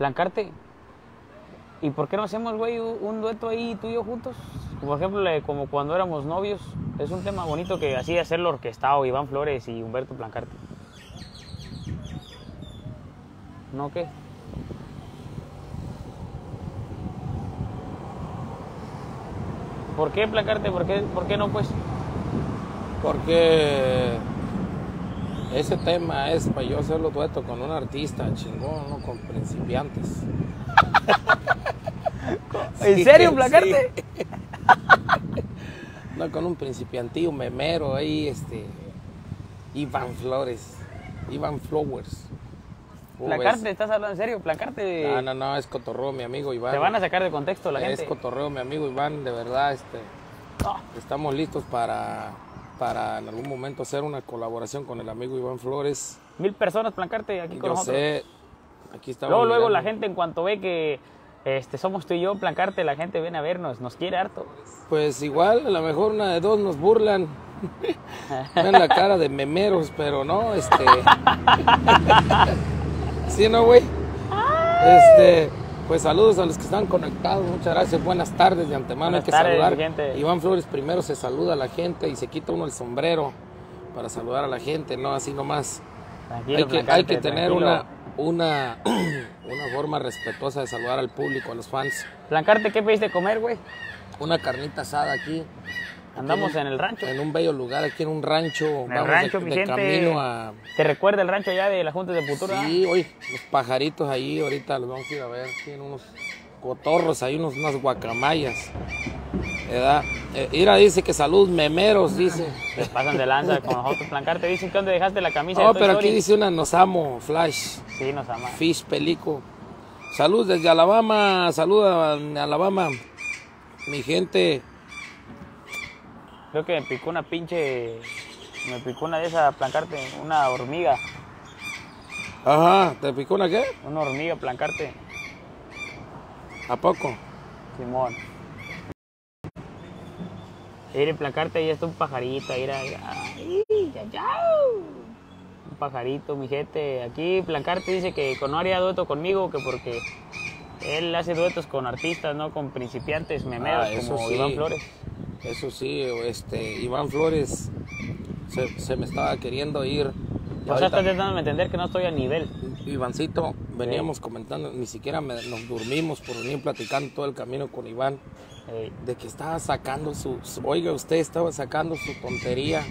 Plancarte. ¿Y por qué no hacemos, güey, un dueto ahí tú y yo juntos? Por ejemplo, le- como cuando éramos novios. Es un tema bonito que así hacerlo orquestado, Iván Flores y Humberto Plancarte. ¿No qué? ¿Por qué Plancarte? ¿Por qué, ¿Por qué no, pues? Porque ese tema es para yo hacerlo dueto con un artista chingón, no con principiantes. ¿En Sí, serio, sí. Plancarte? No con un principiantillo memero ahí, este. Iván Flores. Iván Flowers. ¿Cómo Plancarte, ves? ¿estás hablando en serio? Plancarte. No, no, no, es cotorreo, mi amigo Iván. Te van a sacar de contexto la Es gente. cotorreo, mi amigo Iván, de verdad, este. Ah, Estamos listos para, para en algún momento hacer una colaboración con el amigo Iván Flores. mil personas, Plancarte, aquí con Yo nosotros. sé, aquí estamos. Luego, luego la gente en cucuanto ve que este, somos tú y yo, Plancarte, la gente viene a vernos, nos quiere harto. Pues igual, a lo mejor una de dos nos burlan. Ven la cara de memeros, pero no, este. ¿Sí, no, güey? Este. Pues saludos a los que están conectados, muchas gracias, buenas tardes de antemano, Buenas hay que tardes, saludar. gente. Iván Flores primero se saluda a la gente y se quita uno el sombrero para saludar a la gente, no así nomás. Tranquilo, hay que, hay que tener tranquilo. una, una, una forma respetuosa de saludar al público, a los fans. Plancarte, ¿qué pediste comer, güey? Una carnita asada aquí, Andamos en el rancho. en un bello lugar, aquí en un rancho. En el vamos rancho, de, mi de gente. camino a... ¿Te recuerda el rancho allá de las Juntas de Futura? Sí, hoy los pajaritos ahí, ahorita los vamos a ir a ver. Tienen unos cotorros ahí, unos, unas guacamayas. ¿Verdad? Eh, Ira dice que salud memeros, dice. Se pasan de lanza con nosotros. Plancarte, dicen que dónde dejaste la camisa No, pero aquí Story? dice una nos amo, Flash, Sí, nos ama. Fish, Pelico. Salud desde Alabama, saluda a Alabama. Mi gente, Creo que me picó una pinche... Me picó una de esas, Plancarte, una hormiga. ajá, ¿te picó una qué? Una hormiga, Plancarte. ¿A poco? Simón. Ir Plancarte, ahí está un pajarito. Ir ahí. Ay, ya, ya. Un pajarito, mi gente. Aquí Plancarte dice que no haría dueto conmigo, que porque él hace duetos con artistas, no con principiantes memeros Ah, como sí. Iván Flores. Eso sí, este, Iván Flores se, se me estaba queriendo ir. O sea, estás dándome a entender que no estoy a nivel. Ivancito, veníamos comentando, ni siquiera me- nos dormimos por venir platicando todo el camino con Iván, de que estaba sacando su, su- oiga, usted estaba sacando su tontería,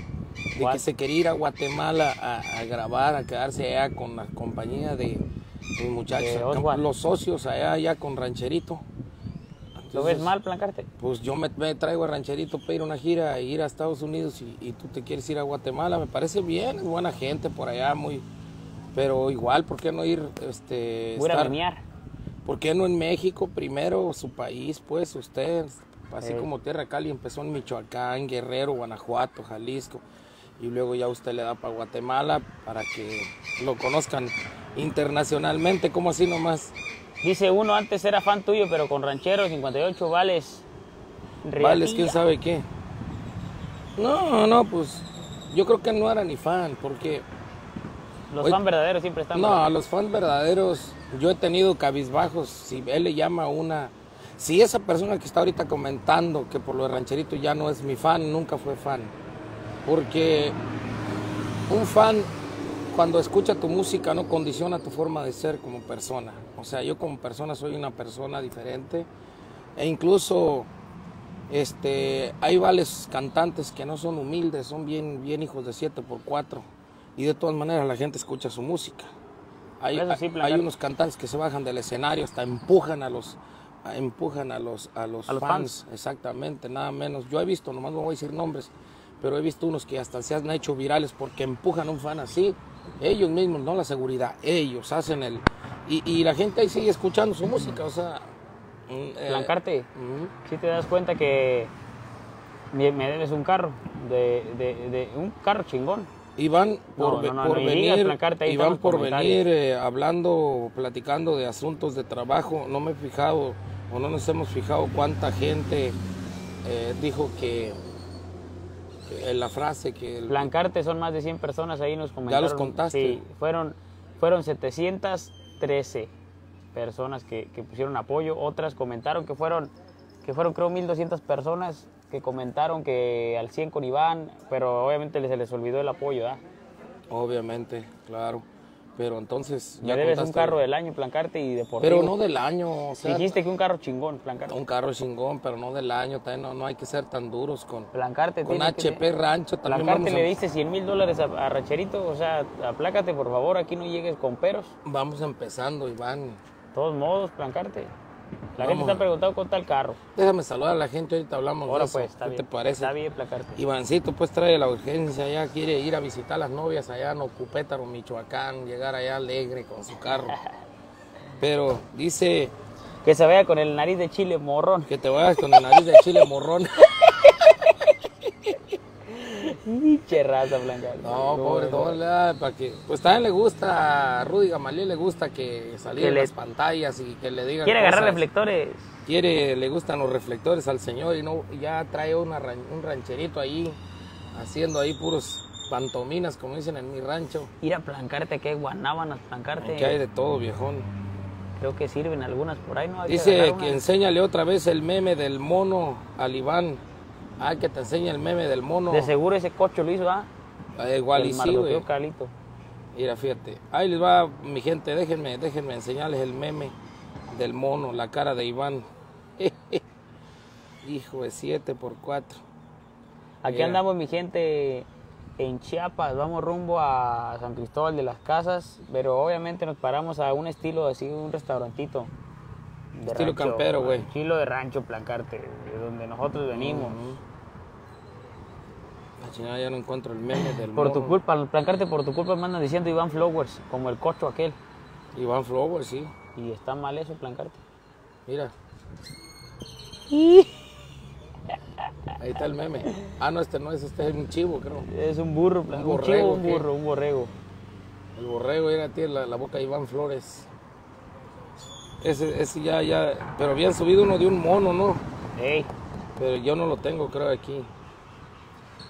de que se quería ir a Guatemala a, a grabar, a quedarse allá con la compañía de los muchachos, De acá, Oswald. los socios allá, allá con Rancherito. ¿Lo ves mal, Plancarte? Pues yo me, me traigo a Rancherito para ir a una gira e ir a Estados Unidos y, y tú te quieres ir a Guatemala, me parece bien, es buena gente por allá, muy... Pero igual, ¿por qué no ir, este... Voy a ir a estar- menear. ¿Por qué no en México primero, su país, pues usted, así Ey. como Tierra Cali empezó en Michoacán, Guerrero, Guanajuato, Jalisco, y luego ya usted le da para Guatemala para que lo conozcan internacionalmente, como así nomás. Dice uno, antes era fan tuyo, pero con ranchero 58 vales. Vales, quién sabe qué. No, no, pues yo creo que no era ni fan, porque Los Oye, fans verdaderos siempre están. No, a los fans verdaderos, yo he tenido cabizbajos. Si él le llama una. Si esa persona que está ahorita comentando que por lo de rancherito ya no es mi fan, nunca fue fan. Porque un fan, cuando escucha tu música, no condiciona tu forma de ser como persona. O sea, yo como persona soy una persona diferente. E incluso este, hay vales cantantes que no son humildes, son bien, bien hijos de 7 por 4 y de todas maneras la gente escucha su música. Hay, sí, hay- unos cantantes que se bajan del escenario, hasta empujan a los empujan a los a los, A los fans, exactamente, nada menos. Yo he visto, nomás no voy a decir nombres, pero he visto unos que hasta se han hecho virales porque empujan a un fan así. Ellos mismos, no la seguridad, ellos hacen el y, y la gente ahí sigue escuchando su música, o sea, mm, eh, mm, si te das cuenta que me, me debes un carro, de, de- de- un carro chingón. Iván, por, No, no, no, por y venir, están los por venir eh, hablando, platicando de asuntos de trabajo, no me he fijado o no nos hemos fijado cuánta gente eh, dijo que, que en la frase que el- Plancarte son más de 100 personas ahí nos comentaron. los contaste. Sí, fueron, fueron 713. personas que, pusieron apoyo, otras comentaron que fueron, que fueron creo 1200 personas que comentaron que al 100 con Iván, pero obviamente se les olvidó el apoyo, ¿verdad? Obviamente, claro. Pero entonces Ya debes un carro del año, Plancarte y deportivo. Pero no del año, o sea, Dijiste que un carro chingón, Plancarte. un carro chingón, pero no del año, también no, no hay que ser tan duros con, Plancarte con que HP ser- Rancho también Plancarte vamos le diste 100 mil dólares a, a Rancherito, o sea, aplácate por favor, aquí no llegues con peros. vamos empezando, Iván. De todos modos, Plancarte. La Vamos. gente está preguntando cuánto está el carro. Déjame saludar a la gente, ahorita hablamos Ahora de eso. pues, está ¿Qué bien. te parece? Está bien, Plancarte. Ivancito pues trae la urgencia, ya quiere ir a visitar a las novias allá en Ocupétaro, Michoacán, llegar allá alegre con su carro. Pero dice Que se vaya con el nariz de chile morrón. que te vayas con el nariz de chile morrón. Pinche raza, Plancarte. No, pobre doble, para que pues también le gusta a Rudy Gamaliel le gusta que salir Que en le- las pantallas y que le digan Quiere agarrar reflectores. quiere, le gustan los reflectores al señor y no ya trae una, un rancherito ahí haciendo ahí puros pantominas como dicen en mi rancho. Ir a Plancarte, que guanábanas, Plancarte. Que hay de todo, viejón. Creo que sirven algunas por ahí, ¿no? Hay que Dice que unas. enséñale otra vez el meme del mono al Iván. Ah, que te enseñe el meme del mono. De seguro ese cocho lo hizo, ¿ah? Ah, igual y El sí, mardoqueo güey. Carlito. Mira, fíjate. Ahí les va, mi gente, déjenme, déjenme enseñarles el meme del mono, la cara de Iván. Hijo de 7 por 4. Aquí Mira. andamos, mi gente, en Chiapas. Vamos rumbo a San Cristóbal de las Casas, pero obviamente nos paramos a un estilo así, un restaurantito. De Estilo rancho, campero, güey. Estilo de rancho, Plancarte, de donde nosotros venimos. La chingada ya no encuentro el meme del Por tu culpa, Plancarte, por tu culpa me andan diciendo Iván Flowers, como el cocho aquel. Iván Flowers, sí. Y está mal eso, Plancarte. Mira. Ahí está el meme. Ah, no, este no es, este es un chivo, creo. Es un burro, Un un, borrego, chivo, un ¿qué? burro, un borrego. El borrego, mira, tiene la, la boca de Iván Flores. Ese, ese ya, ya. Pero habían subido uno de un mono, ¿no? Ey. Pero yo no lo tengo, creo, aquí.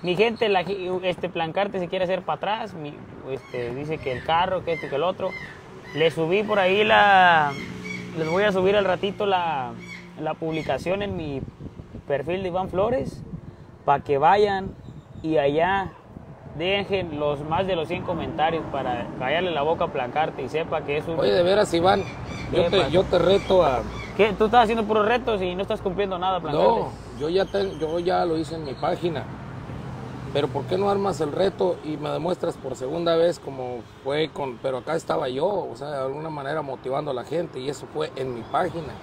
Mi gente, la, este Plancarte se quiere hacer para atrás, mi- este, dice que el carro, que esto y que el otro. Le subí por ahí la, les voy a subir al ratito la, la publicación en mi perfil de Iván Flores, para que vayan y allá dejen los más de los 100 comentarios para callarle la boca a Plancarte y sepa que es un... Oye, de veras, Iván, yo ¿Qué te, yo te reto a... ¿Qué? Tú estás haciendo puros retos y no estás cumpliendo nada, Plancarte. No, yo ya, te- yo ya lo hice en mi página. Pero ¿por qué no armas el reto y me demuestras por segunda vez como fue con... Pero acá estaba yo, o sea, de alguna manera motivando a la gente y eso fue en mi página.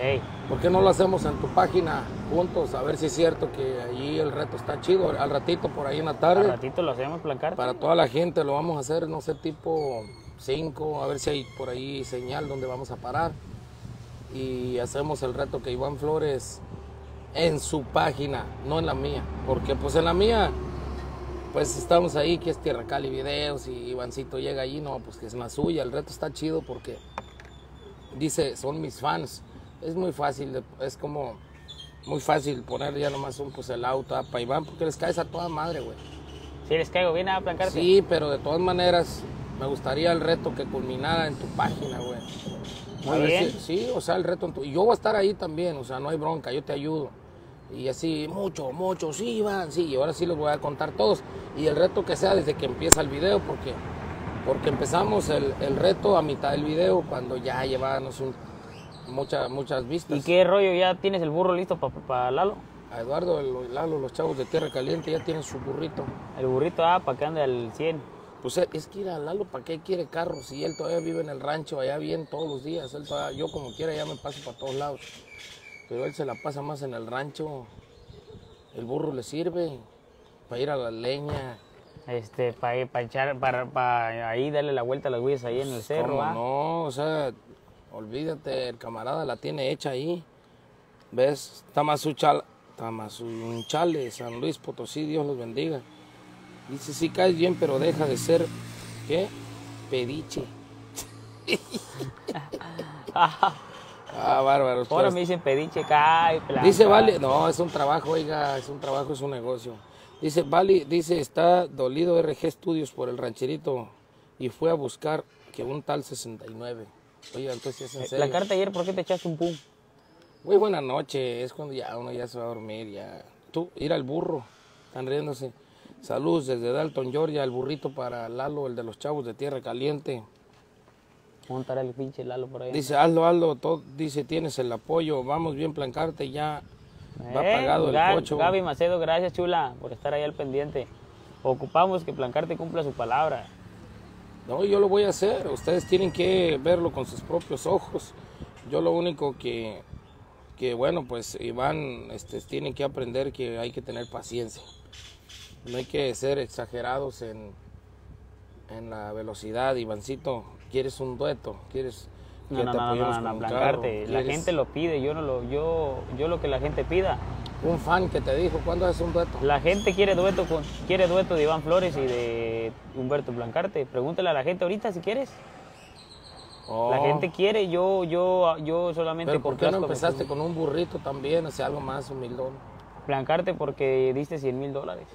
Ey, ¿Por qué no lo hacemos en tu página juntos? A ver si es cierto que allí el reto está chido. Al ratito por ahí en la al tarde. ratito lo hacemos, Plancarte. Para toda la gente lo vamos a hacer, no sé, tipo 5, a ver si hay por ahí señal donde vamos a parar. Y hacemos el reto que Iván Flores en su página, no en la mía. Porque pues en la mía, pues estamos ahí, que es Tierra Cali Videos y Ivancito llega allí, no, pues que es la suya. El reto está chido porque dice, son mis fans. Es muy fácil, es como muy fácil poner ya nomás un pues el auto para Iván porque les caes a toda madre, güey. Si les caigo bien a Plancarte. Sí, pero de todas maneras me gustaría el reto que culminara en tu página, güey. Muy A bien. si- sí, o sea, el reto en tu... Y yo voy a estar ahí también, o sea, no hay bronca, yo te ayudo. Y así, mucho, mucho, sí, van, sí, y ahora sí les voy a contar todos. Y el reto que sea desde que empieza el video, porque, porque empezamos el, el reto a mitad del video, cuando ya llevábamos un, muchas muchas vistas. ¿Y qué rollo? ¿Ya tienes el burro listo para Lalo? A Eduardo, el, Lalo, los chavos de Tierra Caliente ya tienen su burrito. El burrito, ah, para que ande al 100. Pues eh, es que ir a Lalo, ¿para qué quiere carro? Si él todavía vive en el rancho, allá bien todos los días. Él todavía- yo como quiera ya me paso para todos lados. Pero él se la pasa más en el rancho. El burro le sirve para ir a la leña. Este, para echar, para, ahí darle la vuelta a las huellas ahí en el cerro, ¿Cómo ah. no, o sea, olvídate, el camarada la tiene hecha ahí. ¿Ves? Tamazuchal, Tamazunchale, San Luis Potosí, Dios los bendiga. Dice, sí caes bien, pero deja de ser, ¿qué? Pediche. ah, bárbaro. Ahora pues. me dicen pediche, cae, Plancarte. Dice Vale, no, es un trabajo, oiga, es un trabajo, es un negocio. Dice Vale, dice, está dolido RG Studios por el rancherito y fue a buscar que un tal 69. Oye, entonces es en La serio. carta ayer, ¿por qué te echaste un pum? Muy buena noche, es cuando ya uno ya se va a dormir, ya. Tú, ir al burro, están riéndose. Saludos desde Dalton, Georgia, el burrito para Lalo, el de los chavos de Tierra Caliente. Montar el pinche Lalo por ahí. Dice Aldo, Aldo, todo, dice, tienes el apoyo, vamos bien plancarte, ya va Eh, pagado el Ga- cocho. Gaby Macedo, gracias chula por estar ahí al pendiente. Ocupamos que Plancarte cumpla su palabra. No, yo lo voy a hacer, ustedes tienen que verlo con sus propios ojos. Yo lo único que, que bueno, pues Iván, este, tienen que aprender que hay que tener paciencia. No hay que ser exagerados en, en la velocidad. Ivancito, ¿quieres un dueto? ¿Quieres No, no, no, no, no, carro? La ¿Quieres gente lo pide, yo no lo, yo, yo lo que la gente pida. Un fan que te dijo, ¿cuándo haces un dueto? La gente quiere dueto con, quiere dueto de Iván Flores y de Humberto Blancarte. Pregúntale a la gente ahorita si quieres. La Oh, gente quiere, yo, yo, yo solamente Pero ¿por qué no empezaste con un burrito también? O sea, algo más humildón. Blancarte porque diste 100 mil dólares.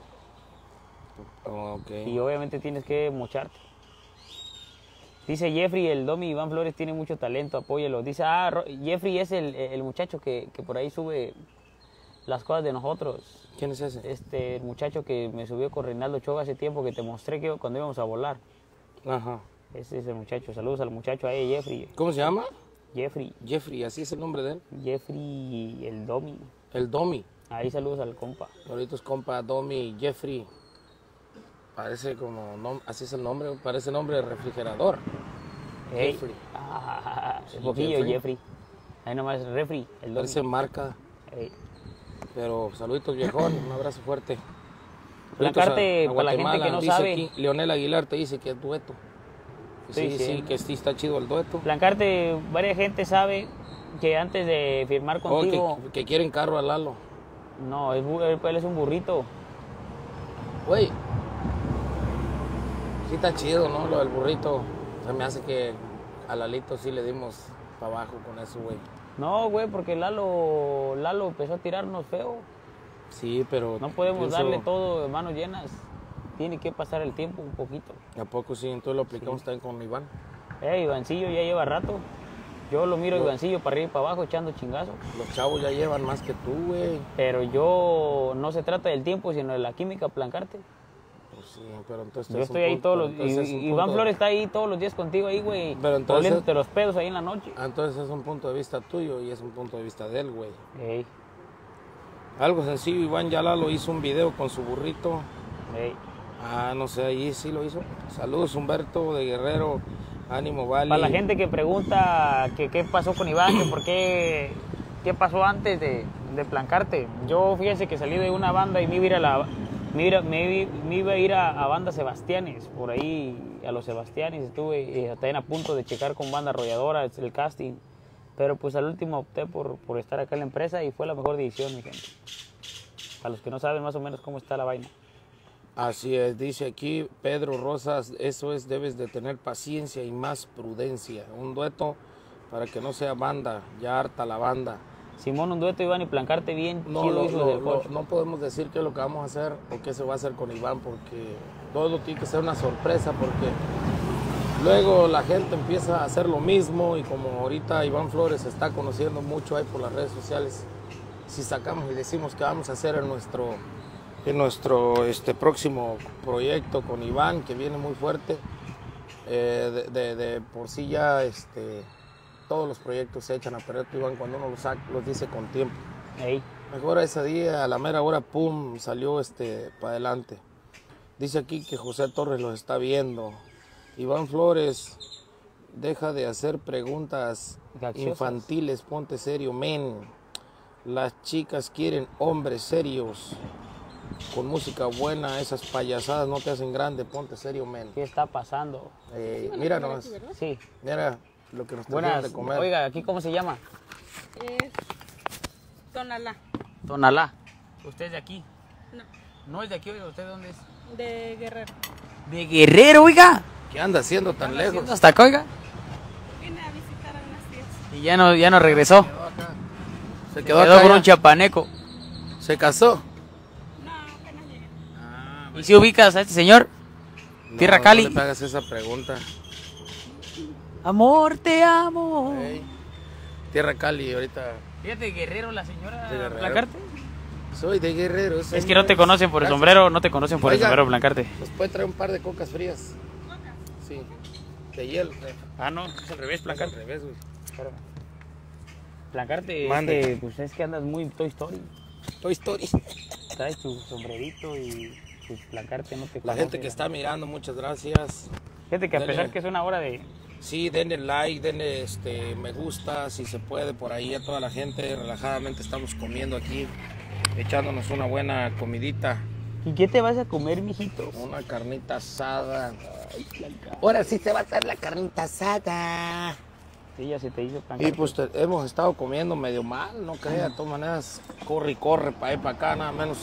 Oh. Y obviamente tienes que mocharte. Dice Jeffrey, el Domi Iván Flores tiene mucho talento, apóyelo. Dice, ah, Ro- Jeffrey es el, el muchacho que, que por ahí sube las cosas de nosotros. ¿Quién es ese? Este el muchacho que me subió con Reinaldo Choga hace tiempo que te mostré que cuando íbamos a volar. Ajá. Ese es el muchacho. Saludos al muchacho ahí, Jeffrey. ¿Cómo se llama? Jeffrey, Jeffrey, así es el nombre de él. Jeffrey, el Domi. El Domi. Ahí saludos al compa. Es compa Domi Jeffrey. Parece como, así es el nombre, parece nombre de refrigerador. Ey. Jeffrey. Ah, poquillo, Jeffrey. Jeffrey. Ahí nomás, refri, el. Parece marca, pero saluditos viejón, un abrazo fuerte. A para la gente que no Dice sabe. aquí, Leonel Aguilar te dice que es dueto. Sí, sí, que sí está chido el dueto. Plancarte, varias gente sabe que antes de firmar Oh, contigo, que, que quieren carro a Lalo. no, es él es un burrito. Güey, sí está chido, ¿no? Lo del burrito. Se me hace que a Lalito sí le dimos para abajo con eso, güey. No, güey, porque Lalo, Lalo empezó a tirarnos feo. Sí, pero... No podemos pienso- darle todo de manos llenas. Tiene que pasar el tiempo un poquito. ¿A poco sí? Entonces lo aplicamos también con Iván. Eh, Ivancillo ya lleva rato. Yo lo miro Ivancillo para arriba y para abajo echando chingazos. Los chavos ya llevan más que tú, güey. Pero yo no se trata del tiempo, sino de la química plancarte. Pues sí, pero entonces... Yo estoy ahí punto- todos los un Iván Flores está ahí todos los días contigo ahí, güey. Pero entonces- Oliéndote los pedos ahí en la noche. Ah, Entonces es un punto de vista tuyo y es un punto de vista de él, güey. Ey, Algo sencillo, Iván ya lo hizo un video con su burrito. ey. Ah, no sé, ahí sí lo hizo. Saludos, Humberto de Guerrero. Ánimo, vale. Para la gente que pregunta que qué pasó con Iván, que por qué, qué pasó antes de, de plancarte. Yo fíjense que salí de una banda y me iba a ir a la me me iba a ir a, a banda Sebastianes, por ahí a los Sebastianes, estuve eh, también a punto de checar con banda arrolladora el casting, pero pues al último opté por, por estar acá en la empresa y fue la mejor decisión, mi gente. Para los que no saben más o menos cómo está la vaina. Así es, dice aquí Pedro Rosas, eso es, debes de tener paciencia y más prudencia. Un dueto para que no sea banda, ya harta la banda. Simón, un dueto, Iván, y plancarte bien No, chido, lo- no podemos decir qué es lo que vamos a hacer o qué se va a hacer con Iván porque todo tiene que ser una sorpresa porque luego la gente empieza a hacer lo mismo y como ahorita Iván Flores está conociendo mucho ahí por las redes sociales, si sacamos y decimos que vamos a hacer en nuestro, en nuestro este, próximo proyecto con Iván que viene muy fuerte, eh, de, de- de por sí ya este, todos los proyectos se echan a perder Iván cuando uno los, saca- los dice con tiempo. Ey. Mejor ese día, a la mera hora, pum, salió este para adelante. Dice aquí que José Torres los está viendo. Iván Flores, deja de hacer preguntas infantiles, ponte serio, men. Las chicas quieren hombres serios, con música buena, esas payasadas no te hacen grande, ponte serio, men. ¿Qué está pasando? Eh, mira nomás, Sí. mira lo que nos Buenas. de comer. Oiga, ¿aquí cómo se llama? Es Tonalá, Tonalá. ¿Usted es de aquí? no, No es de aquí, oiga. ¿Usted de dónde es? de Guerrero. De Guerrero, oiga. ¿Qué anda haciendo tan lejos? Hasta acá, oiga. Vine a visitar a unas tías. Y ya no, ya no regresó. Se Quedó, quedó, acá por ya. un chapaneco. Se casó. No, apenas llegué. ¿Y si ubicas a este señor? Tierra No, Cali. No le hagas esa pregunta. Amor, te amo. Tierra Cali, ahorita. Fíjate, Guerrero, la señora De Guerrero. Blancarte. Soy de Guerrero. Es que no te conocen por el sombrero, no te conocen por el sombrero Blancarte. ¿Nos puede traer un par de cocas frías? Sí. De hielo. eh. Ah, no, es al revés, Al Blancarte. revés, güey. Blancarte, Mande. este, pues es que andas muy Toy Story. Toy Story. Traes tu sombrerito y pues Blancarte no te La conoce, gente que está mirando, muchas gracias. Fíjate que a Dale. pesar que es una hora de... Sí, denle like, denle este, me gusta, si se puede, por ahí a toda la gente. Relajadamente estamos comiendo aquí, echándonos una buena comidita, ¿Y qué te vas a comer, mijito? una carnita asada. Ay. Ahora sí se va a hacer la carnita asada. Sí, ya se te hizo Y Blancarte. pues te- hemos estado comiendo medio mal, no crea, de todas maneras, corre y corre para allá para acá, nada menos.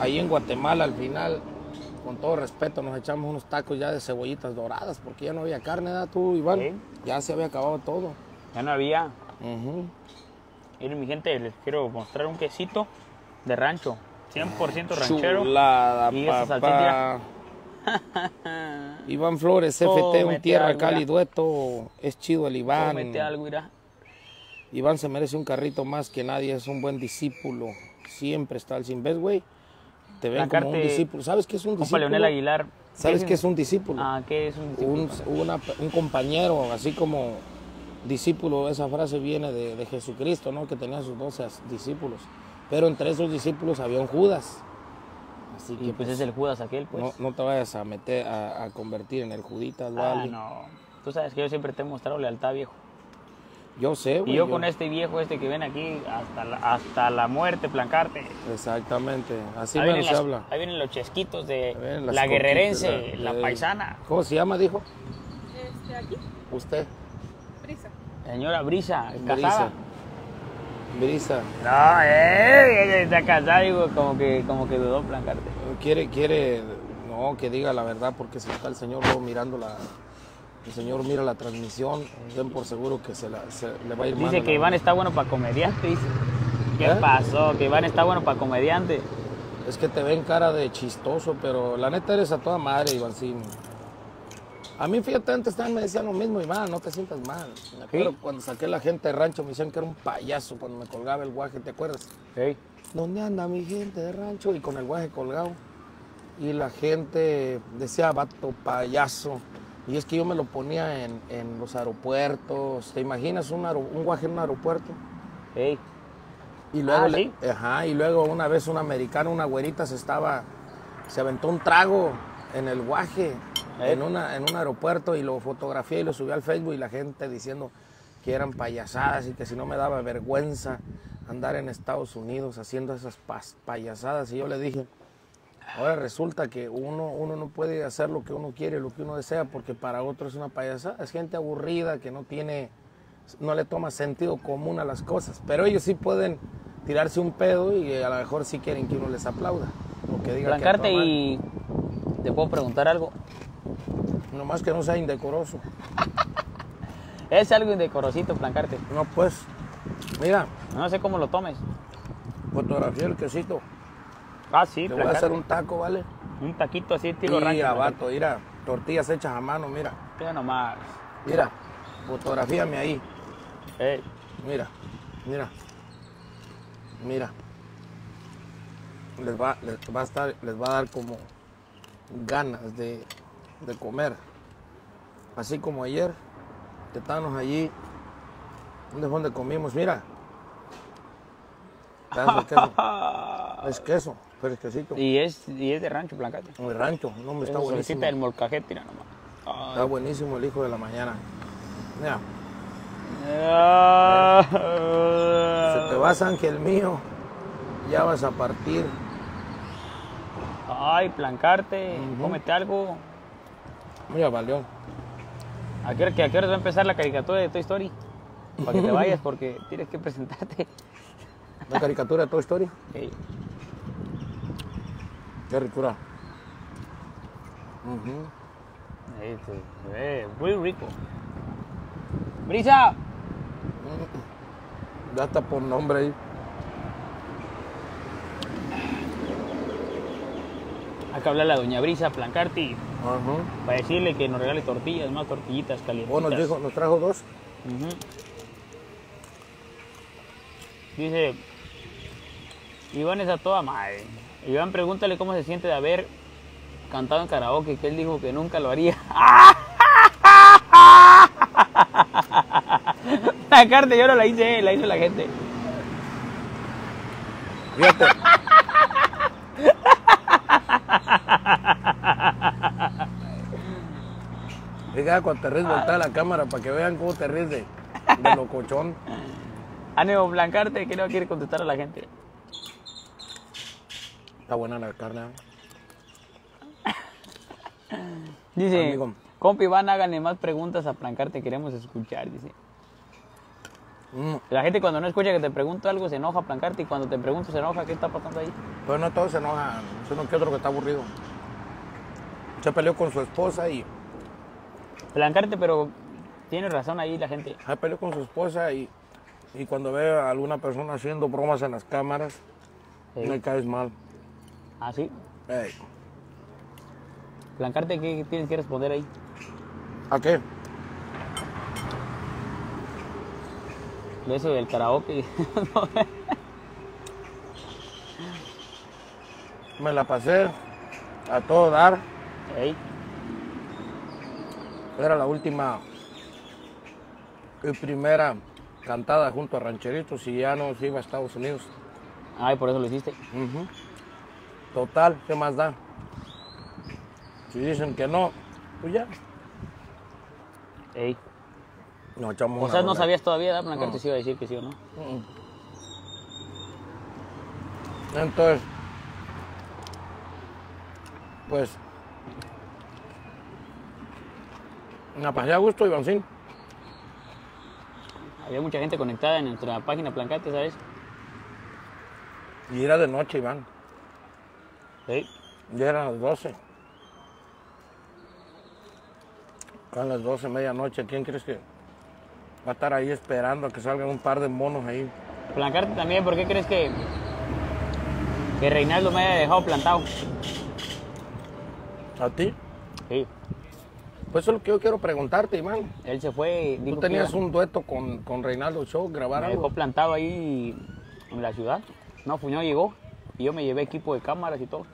Ahí en Guatemala al final, con todo respeto, nos echamos unos tacos ya de cebollitas doradas, porque ya no había carne, ¿verdad tú, Iván? Sí. Ya se había acabado todo. Ya no había. Miren, mi gente, les quiero mostrar un quesito de rancho. 100% ranchero. Chulada, Y papá. Iván Flores, FT, un tierra, algo, Cali, dueto. Es chido el Iván. Cómete algo. Iván se merece un carrito más que nadie, es un buen discípulo. Siempre está al sin. ¿Ves, güey? Te ven como un discípulo. ¿Sabes qué es un discípulo? Leonel Aguilar. ¿Sabes qué es un discípulo? Ah, ¿qué es un discípulo? un, una- un compañero, así como discípulo, esa frase viene de, de Jesucristo, ¿no? Que tenía sus doce discípulos. Pero entre esos discípulos había un Judas. Así que Y pues es el Judas aquel, pues. no, no te vayas a meter a, a convertir en el Juditas, ah, ¿vale? no. Tú sabes que yo siempre te he mostrado lealtad, viejo. Yo sé, güey. Y yo con este viejo este que ven aquí, hasta la, hasta la muerte, plancarte. Exactamente, así ahí, menos se las- habla. ahí vienen los chesquitos de la guerrerense, la- la, paisana. ¿Cómo se llama, dijo? Este, aquí, Usted. prisa. Señora Brisa, Brisa. casada. Brisa. No, eh, está casada, digo, como que, como que dudó plancarte. Quiere, quiere, no, que diga la verdad, porque si está el señor luego mirando la. El señor mira la transmisión, den por seguro que se, la, se le va a ir mal. Dice que Iván está bueno para comediante, dice. ¿Qué ¿Eh? pasó? Que Iván está bueno para comediante. Es que te ven cara de chistoso, pero la neta eres a toda madre, Ivancín. A mí, fíjate, antes también me decían lo mismo, Iván, no te sientas mal. Me acuerdo ¿Sí? cuando saqué la gente de rancho, me decían que era un payaso cuando me colgaba el guaje, ¿te acuerdas? Ey. ¿Dónde anda mi gente de rancho? Y con el guaje colgado. Y la gente decía, vato, payaso. Y es que yo me lo ponía en, en los aeropuertos. ¿Te imaginas un, un guaje en un aeropuerto? Ey. Y luego, Ah, ajá, y luego una vez un americano, una güerita, se estaba, se aventó un trago en el guaje, en, una, en un aeropuerto, y lo fotografié y lo subí al Facebook, y la gente diciendo que eran payasadas y que si no me daba vergüenza andar en Estados Unidos haciendo esas payasadas. Y yo le dije, ahora resulta que uno, uno no puede hacer lo que uno quiere, lo que uno desea, porque para otro es una payasada. Es gente aburrida que no tiene, no le toma sentido común a las cosas. Pero ellos sí pueden tirarse un pedo y a lo mejor sí quieren que uno les aplauda. O que diga Blancarte y... ¿Te puedo preguntar algo? Nomás que no sea indecoroso. Es algo indecorosito, Blancarte. No, pues, mira, No sé cómo lo tomes. fotografía el quesito. Ah, sí, Te voy a hacer un taco, ¿vale? Un taquito así, estilo rancho. Mira, vato, mira, tortillas hechas a mano, mira. Mira nomás. Mira, fotografíame ahí. Ey. Mira, mira, mira. Les va, les va a estar, les va a dar como ganas de, de comer. Así como ayer, que estábamos allí, ¿dónde fue donde comimos? Mira. De queso. Es queso, Y es, y es de rancho, Blancarte. En el rancho, no me está buenísimo. del molcajete, mira nomás. Está buenísimo el hijo de la mañana. Mira, Ah. se te vas ángel mío, ya vas a partir. Ay, plancarte, cómete algo. Mira, valió. ¿A qué, hora, a qué hora va a empezar la caricatura de Toy Story? Para que te vayas porque tienes que presentarte. La caricatura de Toy Story. Ey. Qué ricura. Ujú. Ey, se ve muy rico. ¡Brisa! Ya está por nombre ahí. Hay que hablarle a Doña Brisa, plancarte y Ajá. Para decirle que nos regale tortillas, más tortillitas calientes. Oh, nos, dijo, nos trajo dos. Dice, Iván es a toda madre. Iván, pregúntale cómo se siente de haber cantado en karaoke, que él dijo que nunca lo haría. La carta yo no la hice, la hizo la gente. Fíjate. Fíjate cuando te ríes, voltea la cámara para que vean cómo te ríes de, de locochón. Ánimo, Blancarte, que no quiere contestar a la gente. Está buena la carne. Dice, Amigo. compi, Iván, háganle más preguntas a Blancarte, queremos escuchar, dice. Mm, La gente cuando no escucha que te pregunto algo se enoja, Plancarte, y cuando te pregunto se enoja, ¿qué está pasando ahí? Pero no todos se enojan, es uno que otro que está aburrido. Se peleó con su esposa y Plancarte, pero tiene razón ahí la gente. se peleó con su esposa y, y cuando ve a alguna persona haciendo bromas en las cámaras, Sí. me caes mal. Ah, sí. Ey, Plancarte, ¿qué tienes que responder ahí? ¿A qué? De eso del karaoke. Me la pasé a todo dar. Ey, Era la última y primera cantada junto a Rancheritos y ya no se iba a Estados Unidos. Ay, por eso lo hiciste. Ujú. Total, ¿qué más da? Si dicen que no, pues ya. Ey. Nos echamos O sea, no sabías todavía, ¿verdad? Plancarte sí iba a decir que sí o no. Entonces, pues, me pasé a gusto, Ivancín. Había mucha gente conectada en nuestra página Plancarte, ¿sabes? Y era de noche, Iván. Ey. Ya eran las 12. A las 12, medianoche, ¿quién crees que va a estar ahí esperando a que salgan un par de monos ahí? Plancarte también, ¿por qué crees que, que Reinaldo me haya dejado plantado? ¿A ti? Sí. Pues eso es lo que yo quiero preguntarte, Iván. Él se fue, dijo Tú tenías un dueto con, con Reinaldo Show, grabar me dejó plantado ahí en la ciudad. No, pues no llegó. Y yo me llevé equipo de cámaras y todo.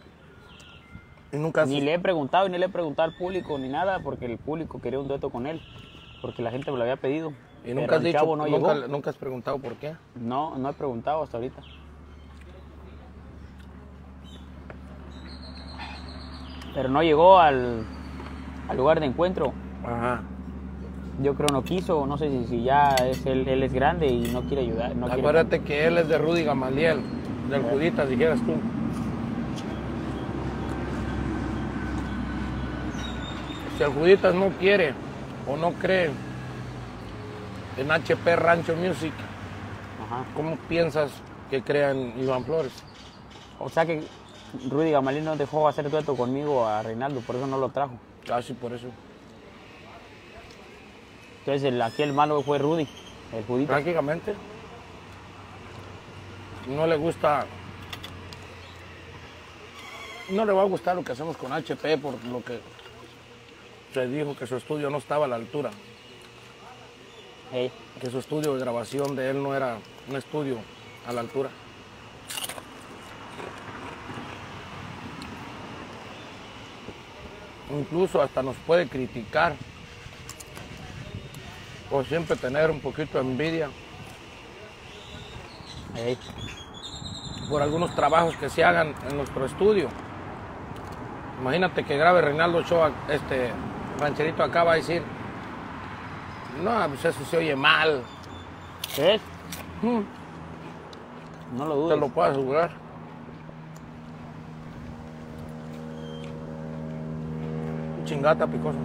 Y nunca Ni le he preguntado y ni le he preguntado al público ni nada porque el público quería un dueto con él. Porque la gente me lo había pedido. y nunca has dicho, no nunca, has preguntado por qué. No, no he preguntado hasta ahorita. Pero no llegó al, al lugar de encuentro. Ajá. Yo creo no quiso, no sé si, si ya es él, él es grande y no quiere ayudar. No quiere- Acuérdate que él es de Rudy Gamaliel, del Juditas, dijeras tú. Si el Juditas no quiere o no cree en HP Rancho Music, Ajá. ¿cómo piensas que crea en Iván Flores? O sea que Rudy Gamalín no dejó hacer dueto conmigo a Reinaldo, por eso no lo trajo. Casi por eso. Entonces el, aquí el malo fue Rudy, el judito. Prácticamente. No le gusta. No le va a gustar lo que hacemos con HP por lo que se dijo que su estudio no estaba a la altura. Que su estudio de grabación de él no era un estudio a la altura. Incluso hasta nos puede criticar. O siempre tener un poquito de envidia. Por algunos trabajos que se hagan en nuestro estudio. Imagínate que grabe Reinaldo Ochoa, este rancherito acá va a decir, no, pues eso se oye mal, ¿Ves? No lo te dudes. lo puedo asegurar. Chingata picosa.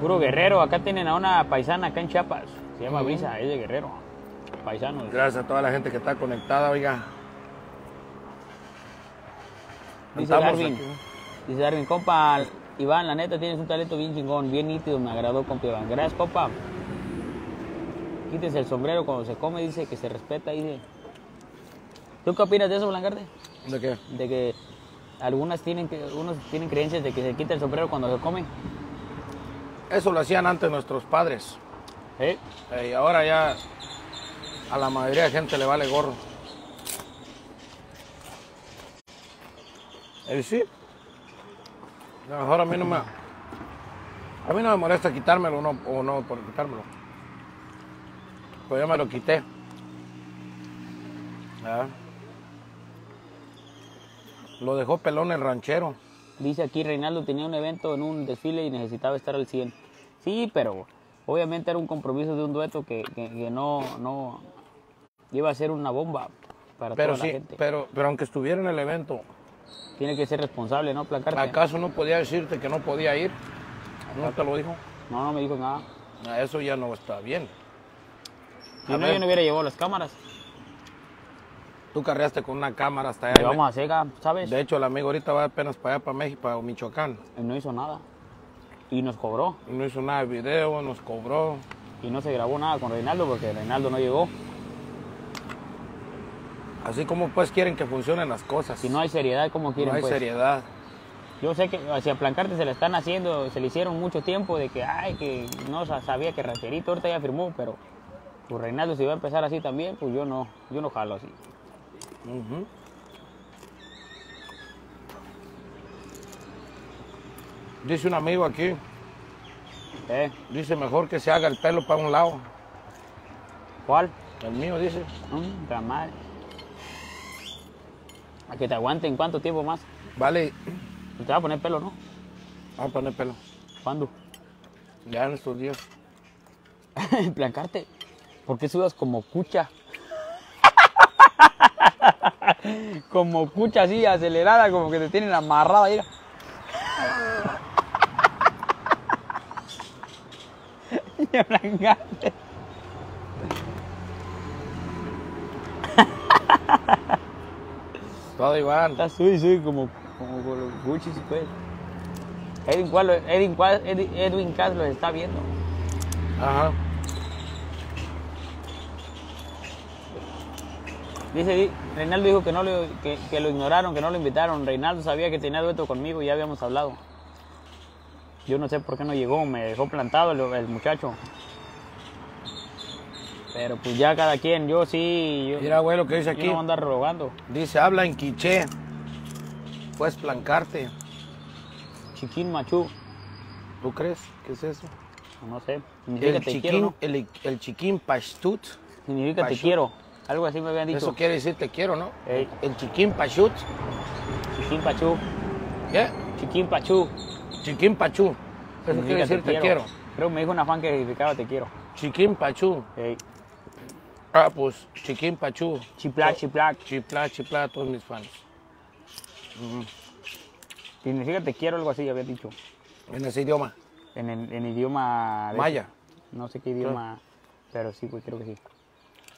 Puro guerrero. Acá tienen a una paisana acá en Chiapas. Se llama Brisa, es de guerrero. Paisanos. Gracias a toda la gente que está conectada, oiga. Dice Darwin. Dice Darwin, compa, Iván, la neta tienes un talento bien chingón, bien nítido, me agradó, compa Iván. Gracias, compa. Quítese el sombrero cuando se come, dice que se respeta, dice. ¿Tú qué opinas de eso, Blancarte? ¿De qué? De que Algunas tienen, que, unos tienen creencias de que se quita el sombrero cuando se comen. Eso lo hacían antes nuestros padres. ¿Eh? Y ahora ya a la mayoría de gente le vale gorro. Y sí. A lo mejor a mí no me. A mí no me molesta quitármelo no, o no por quitármelo. Pues ya me lo quité. Ah. Lo dejó pelón el ranchero. Dice aquí Reinaldo tenía un evento en un desfile y necesitaba estar al 100. Sí, pero obviamente era un compromiso de un dueto que, que- que no, no iba a ser una bomba para Pero toda sí, la gente. pero, pero aunque estuviera en el evento, Tiene que ser responsable, ¿no? Placarte. ¿acaso no podía decirte que no podía ir? ¿No te lo dijo? No, no me dijo nada. Ah, Eso ya no está bien. Si no, ver. yo no hubiera llevado las cámaras. Tú carreaste con una cámara hasta allá. vamos a Sega, ¿sabes? De hecho, el amigo ahorita va apenas para allá, para México, para Michoacán. Él no hizo nada. Y nos cobró. No hizo nada de video, nos cobró. Y no se grabó nada con Reinaldo porque Reinaldo no llegó. Así como pues quieren que funcionen las cosas. Si no hay seriedad, ¿cómo No quieren? hay pues? seriedad. Yo sé que hacia Plancarte se le están haciendo, se le hicieron mucho tiempo de que, ay, que no sa- sabía que Rancherito ahorita ya firmó, pero pues Reinaldo si va a empezar así también, pues yo no, yo no jalo así. Ujú. Dice un amigo aquí, ¿Eh? dice mejor que se haga el pelo para un lado. ¿Cuál? El mío dice, Mm, madre. A que te aguanten cuánto tiempo más. vale, Te va a poner pelo, ¿no? vamos a poner pelo. ¿Cuándo? Ya en estos días. Plancarte. ¿Por qué sudas como cucha? como cucha así, acelerada, como que te tienen amarrada ahí. Todo igual. Estás sudi, sudi, como, como con los cuchis, pues. Edwin, Edwin, Edi- Edwin Cass lo está viendo. Ajá. Dice, di- Reinaldo dijo que, no lo, que, que lo ignoraron, que no lo invitaron. Reinaldo sabía que tenía dueto conmigo y ya habíamos hablado. Yo no sé por qué no llegó, me dejó plantado el, el muchacho. Pero pues ya cada quien, yo sí, yo, Mira, güey, lo que dice yo aquí. no voy a andar rogando. Dice, habla en quiché. Puedes plancarte. Chiquín machú, ¿Tú crees? ¿Qué es eso? no sé, significa El te quiero, chiquín, ¿no? el, el chiquín pashtut. Significa te Pachú. quiero, algo así me habían dicho. Eso quiere decir te quiero, ¿no? Ey. El chiquín pachut. Chiquín pachú, ¿Qué? chiquín pachú. Chiquín pachú. Eso significa quiere decir te quiero. Creo que me dijo una fan que significaba te quiero. Chiquín pachú. Ey, Ah, pues, chiquín pachú. Chiplac. Chipla, chipla a todos mis fans. Significa te quiero, algo así había dicho. En ese idioma. En, el, en idioma... de- Maya. No sé qué idioma, pero sí, pues creo que sí.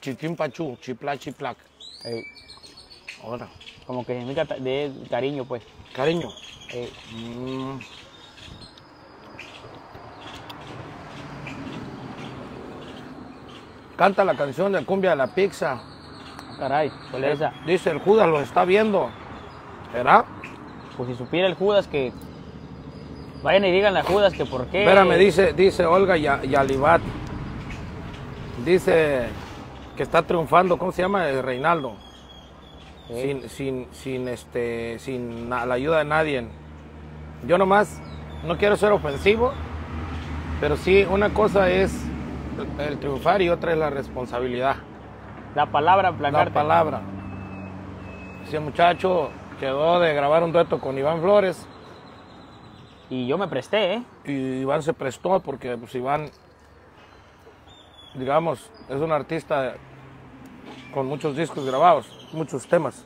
Chiquín pachú. Chipla, chiplac. Ey, Ahora. como que significa de cariño, pues. Cariño. Ey, Mm. Canta la canción de cumbia de la pizza. ah, caray, ¿cuál es esa? Dice el Judas lo está viendo. ¿Será? Pues si supiera el Judas que... Vayan y díganle a Judas que por qué... Espérame, dice, dice Olga Ya- Yalibat. Dice que está triunfando, ¿cómo se llama? El Reinaldo. Ey, Sin, sin, sin, este, sin la ayuda de nadie. Yo nomás no quiero ser ofensivo, pero sí, una cosa es el, triunfar y otra es la responsabilidad. La palabra, La placarte. palabra. Ese muchacho quedó de grabar un dueto con Iván Flores Y yo me presté, ¿eh? y Iván se prestó porque pues, Iván, digamos, es un artista con muchos discos grabados, muchos temas.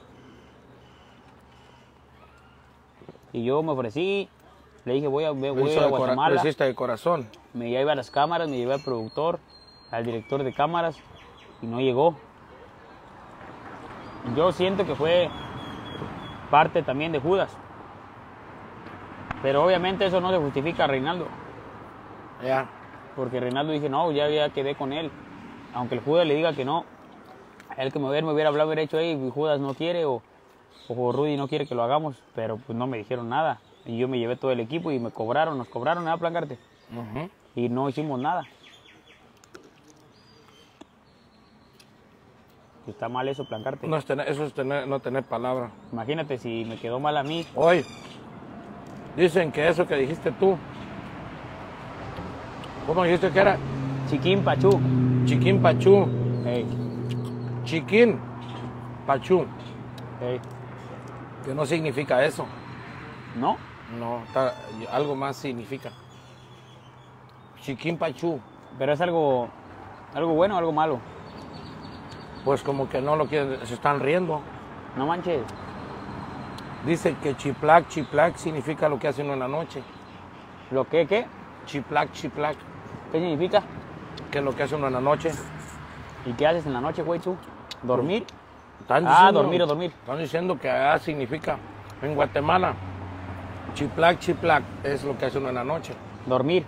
Y yo me ofrecí, le dije voy a, voy Lo a lo Guatemala. hiciste de corazón. Me llevé a las cámaras, me llevé al productor, al director de cámaras y no llegó. Yo siento que fue parte también de Judas. Pero obviamente eso no se justifica a Reinaldo. Ya. Porque Reinaldo dice, no, ya, ya quedé con él. Aunque el Judas le diga que no. A él que me hubiera, me hubiera hablado, hubiera hecho, hey, Judas no quiere o Ojo Rudy no quiere que lo hagamos, pero pues no me dijeron nada. Y yo me llevé todo el equipo y me cobraron, nos cobraron, ¿eh, Plancarte? Y no hicimos nada. Está mal eso, Plancarte. No es tener- eso es tener, no tener palabra. Imagínate si me quedó mal a mí. Hoy, dicen que eso que dijiste tú, ¿cómo dijiste que era? Chiquín Pachú. Chiquín Pachú. Chiquín Pachú. ey. Que no significa eso. ¿No? No, algo más significa. Chiquín Pachú. Pero es algo, algo bueno o algo malo. Pues como que no lo quieren, se están riendo. No manches. Dice que chiplac, chiplac significa lo que hace uno en la noche. ¿Lo que qué? Chiplac, chiplac, ¿Qué significa? que es lo que hace uno en la noche. ¿Y qué haces en la noche, güey, tú? ¿Dormir? Están Ah, dormir o dormir. Están diciendo que allá significa, en Guatemala, chiplac, chiplac es lo que hace uno en la noche. Dormir.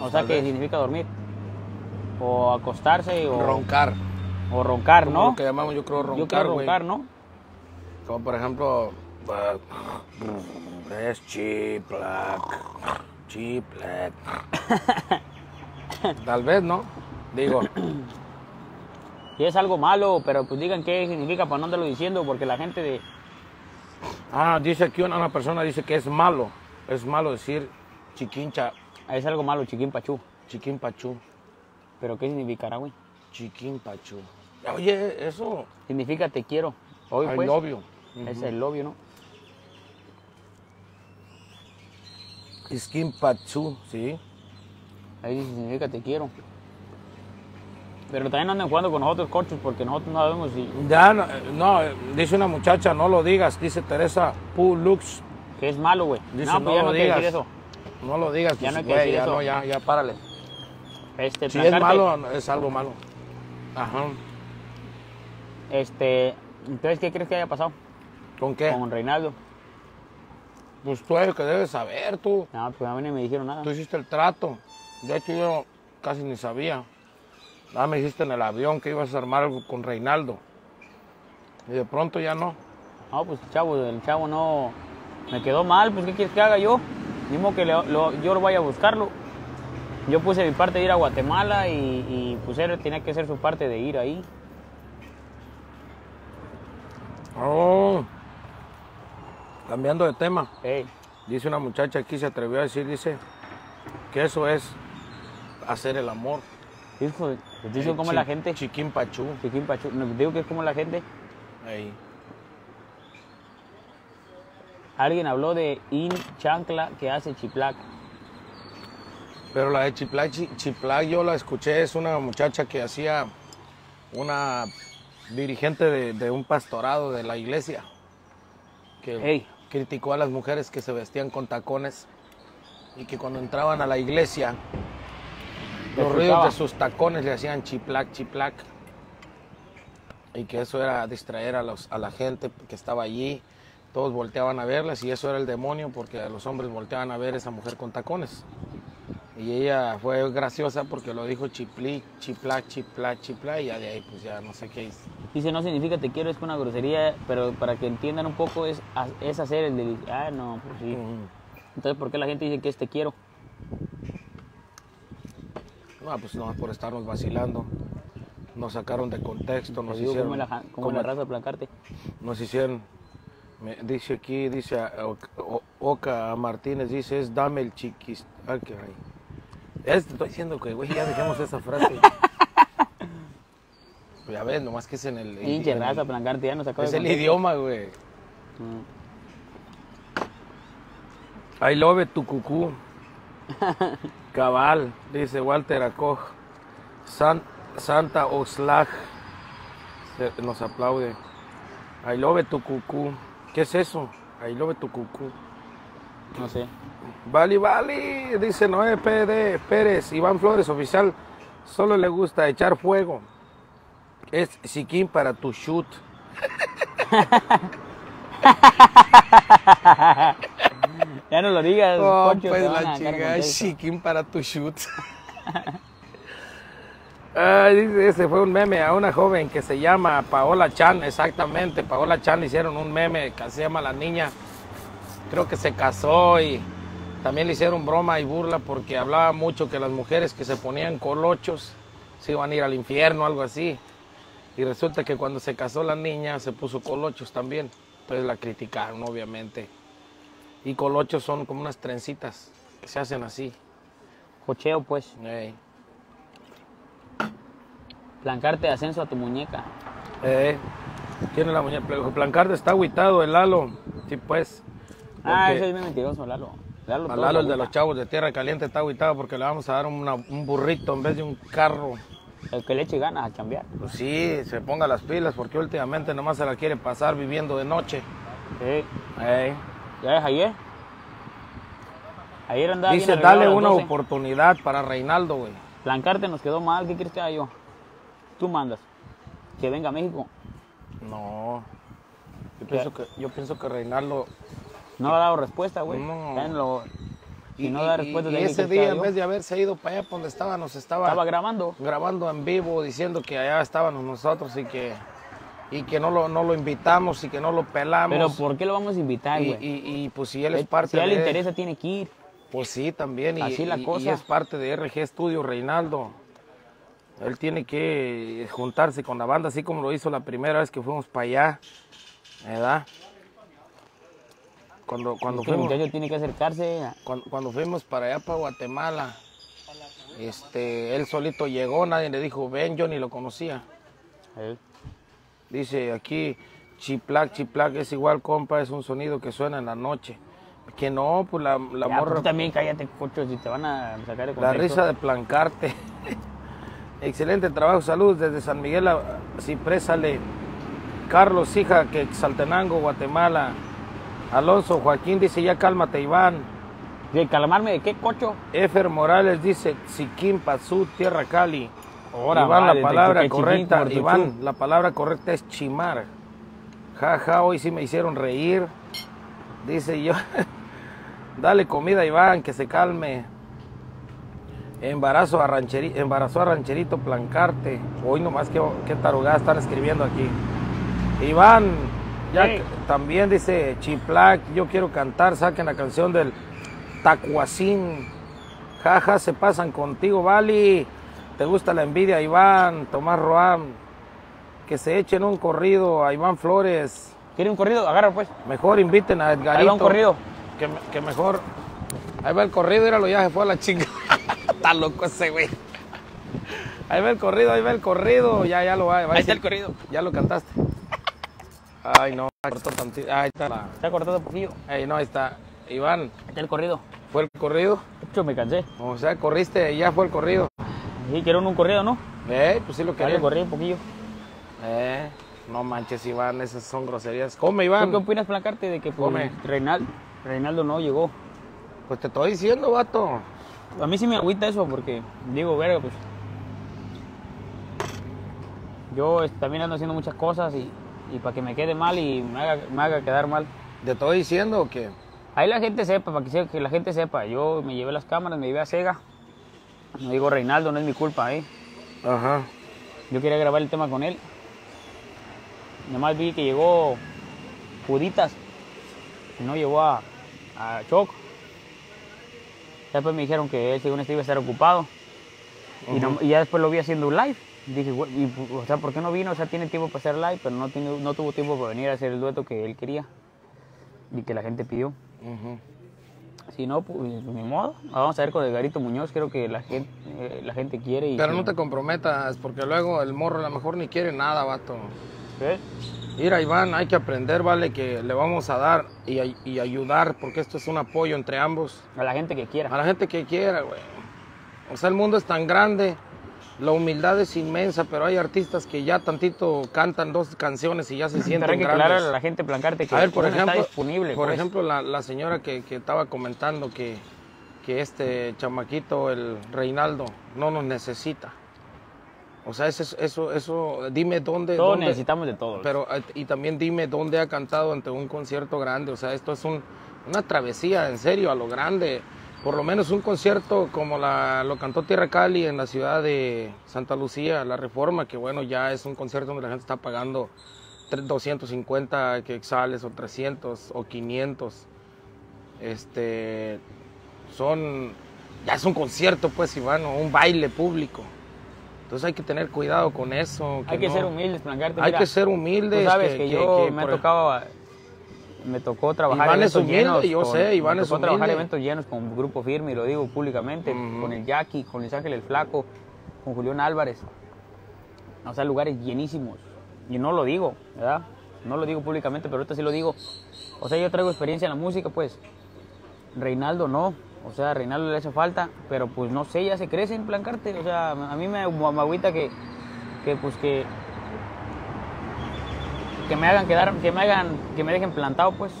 O sea, Tal ¿qué vez. significa dormir? O acostarse o Roncar. o roncar, Como ¿no? Lo que llamamos, yo creo, roncar, Yo roncar, ¿no? Como por ejemplo, ah, es chiplac, chiplac. Tal vez, ¿no? Digo, Es algo malo, pero pues digan qué significa para no andarlo diciendo, porque la gente de... ah, dice aquí una, una persona dice que es malo. Es malo decir chiquincha, Es algo malo, chiquín pachú. chiquín pachú, Pero ¿qué significará, güey? chiquín pachú. Oye, eso, Significa te quiero. Hoy I pues. Es el obvio, ¿no? Skin pachú, sí. Ahí dice, significa te quiero. Pero también no anden jugando con nosotros, cochos, porque nosotros no sabemos si... Ya, no, no, dice una muchacha, no lo digas, dice Teresa Pulux. Que es malo, güey. Dice, no, pues ya no no lo hay que decir digas. eso. No lo digas, Ya pues, no hay que decir ya eso. no, ya, ya párale. Este, Si es malo, es algo malo. Ajá. Este, entonces, ¿qué crees que haya pasado ¿Con qué? con Reinaldo? Pues tú eres el que debes saber, tú. No, pues a mí ni me dijeron nada. Tú hiciste el trato. De hecho, yo casi ni sabía. Nada me dijiste en el avión que ibas a armar algo con Reinaldo. Y de pronto ya no. No, pues chavo, el chavo no... Me quedó mal, pues ¿qué quieres que haga yo? Mismo que le- lo- yo lo vaya a buscarlo. Yo puse mi parte de ir a Guatemala y, y pues él tenía que hacer su parte de ir ahí. Oh. Cambiando de tema. Dice una muchacha aquí, se atrevió a decir, dice, que eso es hacer el amor. Hijo, es Chi- la gente. Chiquín pachú. Chiquín Pachu, no, digo que es como la gente. Ahí. Alguien habló de In Chancla que hace chiplac. Pero la de Chiplac, Chi- Chiplac yo la escuché, es una muchacha que hacía una dirigente de, de un pastorado de la iglesia, que Ey. criticó a las mujeres que se vestían con tacones y que cuando entraban a la iglesia, Le los ruidos de sus tacones le hacían chiplac, chiplac. Y que eso era distraer a, los, a la gente que estaba allí. Todos volteaban a verlas y eso era el demonio porque los hombres volteaban a ver a esa mujer con tacones. Y ella fue graciosa porque lo dijo chipli, chiplac, chiplac, chiplac y ya de ahí pues ya no sé qué hizo. Dice, no significa te quiero, es una grosería, pero para que entiendan un poco es, es hacer el de... Ah, no, pues sí. Entonces, ¿por qué la gente dice que es te quiero? No, pues no, por estarnos vacilando. Nos sacaron de contexto, nos digo hicieron... cómo la, cómo la raza placarte. Nos hicieron... me dice aquí, dice a- O- O- Oca Martínez, dice, es dame el chiquis... Ah, qué ay. Es, te estoy diciendo que, güey, ya dejemos esa frase. Pues ya ves, nomás que es en el... Pinche raza, placarte, ya nos acaba Es de el contexto. idioma, güey. Mm. I love tu cucú. Cabal, dice Walter Acoj. San- Santa Oxlag se- nos aplaude. I love tu cucú. ¿Qué es eso? I love tu cucú. No sé. Vali, vali, dice Noé PD Pérez, Iván Flores, oficial. Solo le gusta echar fuego. Es siquín para tu shoot. Ya no lo digas, Oh, Poncho, pues la contexto. chiquín para tu shoot. Ah, dice, ese fue un meme a una joven que se llama Paola Chan, exactamente. Paola Chan le hicieron un meme que se llama La Niña. Creo que se casó y también le hicieron broma y burla porque hablaba mucho que las mujeres que se ponían colochos se iban a ir al infierno, algo así. Y resulta que cuando se casó la niña se puso colochos también. Entonces la criticaron, obviamente. Y colochos son como unas trencitas que se hacen así. Cocheo, pues. Ey. Plancarte ascenso a tu muñeca. Eh, tiene la muñeca. Plancarte está aguitado el Lalo. Sí, pues. Ah, ese es bien mentiroso, Lalo. Lalo, Lalo, lo el de los chavos de Tierra Caliente, está aguitado porque le vamos a dar una- un burrito en vez de un carro. El que le eche ganas a cambiar. Pues sí, se ponga las pilas porque últimamente nomás se la quiere pasar viviendo de noche. Sí. Ey. ¿Ya ves ayer? Ayer andaba bien Dice, arreglado dale una 12. oportunidad para Reinaldo, güey. Plancarte nos quedó mal, ¿qué quieres que haga yo? Tú mandas. Que venga a México. No. Yo pienso, que, yo pienso que Reinaldo... No ha dado respuesta, güey. No. Si y, no da y- respuesta, y ¿de qué ese día, en vez de haberse ido para allá para donde estaba, nos estaba, Estaba grabando. grabando en vivo diciendo que allá estábamos nosotros y que, y que no, lo, no lo invitamos y que no lo pelamos. Pero ¿por qué lo vamos a invitar, y, güey? y, y, pues si él es parte si a él le de... interesa, tiene que ir. Pues sí, también. Y, Así la y- y cosa. es parte de RG Studio Reinaldo. Él tiene que juntarse con la banda, así como lo hizo la primera vez que fuimos para allá. ¿Verdad? Cuando, cuando, Es que el fuimos, tiene que acercarse. cuando, cuando fuimos para allá, para Guatemala, este, él solito llegó, nadie le dijo, ven, yo ni lo conocía. Eh, Dice aquí, chiplac, chiplac, es igual, compa, es un sonido que suena en la noche. Que no, pues la, la ya, morra... tú también cállate, cocho, si te van a sacar de La risa de plancarte. Excelente trabajo, saludos desde San Miguel a Ciprésale. Carlos, hija, que Saltenango, Guatemala. Alonso Joaquín dice, ya cálmate, Iván. ¿De calmarme de qué, cocho? Efer Morales dice, Siquín, Pazú, Tierra Cali. Ahora, Iván, vale, la palabra chiquín correcta, Iván, la palabra correcta es chimar. Ja, ja, hoy sí me hicieron reír. Dice yo, dale comida, Iván, que se calme. Embarazo a rancheri- embarazó a rancherito plancarte. Hoy nomás que, qué tarugadas están escribiendo aquí. Iván, ya también dice Chiplac, yo quiero cantar, saquen la canción del Tacuacín. Jaja, se pasan contigo, Vali. ¿Te gusta la envidia, Iván? Tomás Roam. Que se echen un corrido a Iván Flores. ¿Quiere un corrido? Agarra, pues. Mejor inviten a Edgarito. Ahí va un corrido. Que, me- que mejor. Ahí va el corrido, míralo, ya se fue a la chinga. Está loco ese güey. Ahí va el corrido, ahí va el corrido. Ya, ya lo va. va Ahí está el corrido. Ya lo cantaste. Ay, no, cortó tantito. Ahí está la. Está cortado un poquillo. Ahí no, ahí está. Iván, Ahí está el corrido. ¿fue el corrido? Yo me cansé. O sea, corriste y ya fue el corrido. Sí, quiero un corrido, ¿no? Eh, pues sí lo Dale, quería. corrido un poquillo. Eh, no manches, Iván, esas son groserías. Come, ¿Tú Iván. qué opinas, Placarte, de que por Come. Reinaldo, Reinaldo no llegó? Pues te estoy diciendo, vato. A mí sí me agüita eso porque digo, verga, pues. Yo también ando haciendo muchas cosas y, y para que me quede mal y me haga, me haga quedar mal. Te estoy diciendo que. Ahí la gente sepa, para que, que la gente sepa. Yo me llevé las cámaras, me llevé a Sega. No digo Reinaldo, no es mi culpa, ¿eh? Ajá. Yo quería grabar el tema con él. Nada más vi que llegó Juditas. No llegó a, a Choc. Después me dijeron que él, según este, iba a estar ocupado. y, ya después lo vi haciendo un live. Dije, "Güey, y, o sea, ¿por qué no vino? O sea, tiene tiempo para hacer live, pero no, tiene, no tuvo tiempo para venir a hacer el dueto que él quería. Y que la gente pidió. Si no, pues ni modo. Vamos a ver con el Garito Muñoz. Creo que la gente, eh, la gente quiere. Y Pero no te comprometas, porque luego el morro a lo mejor ni quiere nada, vato. ¿Ves? Mira, Iván, hay que aprender, vale, que le vamos a dar y, y ayudar, porque esto es un apoyo entre ambos. A la gente que quiera. A la gente que quiera, güey. O sea, el mundo es tan grande, la humildad es inmensa, pero hay artistas que ya tantito cantan dos canciones y ya se Pero sienten hay que grandes. a la gente plancarte que A ver, por ejemplo, está disponible. por pues. ejemplo la, la señora que, que estaba comentando que, que este chamaquito, el Reinaldo, no nos necesita. O sea, eso, eso, eso dime dónde... todos dónde- necesitamos de todo. Pero, eh, y también dime dónde ha cantado ante un concierto grande. O sea, esto es un- una travesía, en serio, a lo grande. Por lo menos un concierto como la, lo cantó Tierra Cali en la ciudad de Santa Lucía, La Reforma, que bueno, ya es un concierto donde la gente está pagando tre- 250 quexales o 300 o 500. Este, son, ya es un concierto pues, Iván, o un baile público. Entonces hay que tener cuidado con eso. Hay que no- ser humildes, Plancarte. Hay mira, que ser humildes. Tú sabes que, yo me ha tocado, me tocó trabajar eventos llenos. yo con- sé, me tocó trabajar eventos llenos con Grupo Firme, y lo digo públicamente, con el Jackie, con Luis Ángel el Flaco, con Julián Álvarez. O sea, lugares llenísimos. Y no lo digo, ¿verdad? No lo digo públicamente, pero ahorita sí lo digo. O sea, yo traigo experiencia en la música, pues. Reinaldo no. O sea, a Reinaldo le hace falta, pero pues no sé, ya se crece en Plancarte. O sea, a mí me, me agüita que, que pues que que me hagan quedar, que me hagan, que me dejen plantado, pues.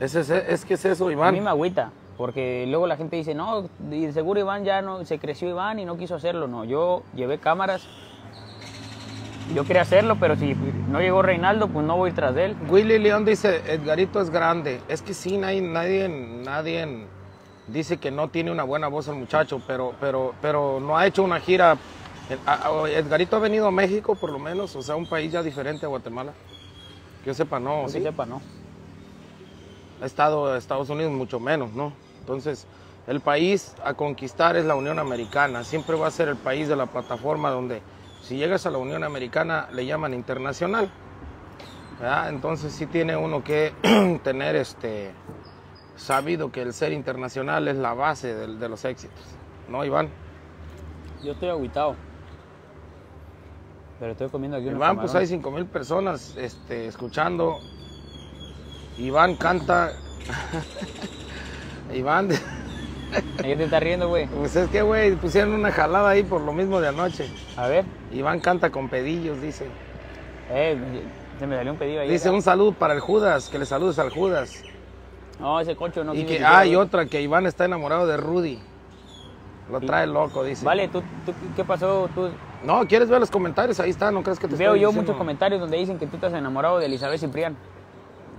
Es, es, es que es eso, A mí Iván. me agüita, porque luego la gente dice, no, y seguro Iván ya no, se creció Iván y no quiso hacerlo. No, yo llevé cámaras, yo quería hacerlo, pero si no llegó Reinaldo, pues no voy tras de él. Willy León dice, Edgarito es grande. Es que sí, nadie, nadie, nadie dice que no tiene una buena voz el muchacho, pero, pero, pero no ha hecho una gira. El- a- a- Edgarito ha venido a México, por lo menos, o sea, un país ya diferente a Guatemala. Que yo sepa, no, Que sí. sepa, ¿no? Ha estado a Estados Unidos mucho menos, ¿no? Entonces, el país a conquistar es la Unión Americana. Siempre va a ser el país de la plataforma donde si llegas a la Unión Americana le llaman internacional. ¿verdad? Entonces sí tiene uno que tener este sabido que el ser internacional es la base del- de, los éxitos. ¿No, Iván? Yo estoy agüitado. Pero estoy comiendo aquí unos Iván, pues hay camarones. 5 mil personas este, escuchando. Iván canta. Iván, Ahí te está riendo, güey. pues es que, güey, pusieron una jalada ahí por lo mismo de anoche. A ver, Iván canta con pedillos, dice. eh, se me salió un pedido ahí. Dice un saludo para el Judas, que le saludes al Judas. No, ese concho no y que güey. otra, que Iván está enamorado de Rudy. Lo trae loco, dice. Vale, ¿tú, tú, ¿qué pasó? Tú, No, ¿quieres ver los comentarios? Ahí está, no crees que te Veo estoy yo diciendo? muchos comentarios donde dicen que tú estás enamorado de Elizabeth Ciprián.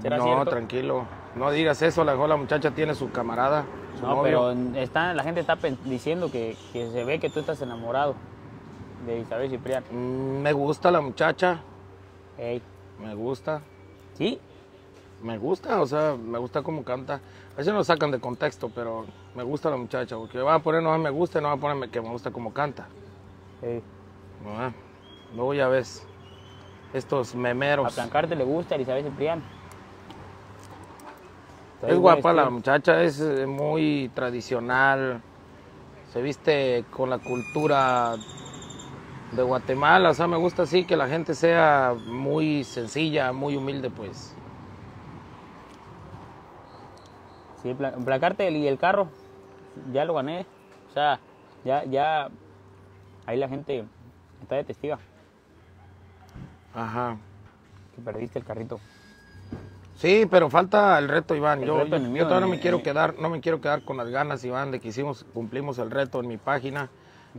¿Será No, cierto? tranquilo. No digas eso, la, la muchacha tiene su camarada. su No, novio. pero está, la gente está diciendo que, que se ve que tú estás enamorado de Elizabeth Ciprián. Mm, me gusta la muchacha, Ey, me gusta. ¿sí? Me gusta, o sea, me gusta cómo canta. A veces lo sacan de contexto, pero me gusta la muchacha, porque van a poner no me gusta y no van a poner que me gusta cómo canta. Ah, Luego ya ves, estos A memeros. Plancarte le gusta Elizabeth Ciprián. Es guapa la muchacha, es eh, muy tradicional, se viste con la cultura de Guatemala, o sea, me gusta así que la gente sea muy sencilla, muy humilde, pues. Sí, Pla- Plancarte y el carro, ya lo gané. O sea, ya, ya, ahí la gente está de testiga Ajá. que perdiste el carrito. Sí, pero falta el reto, Iván. El yo, reto yo- yo todavía no me quiero quedar, no me quiero quedar con las ganas, Iván, de que hicimos, cumplimos el reto en mi página.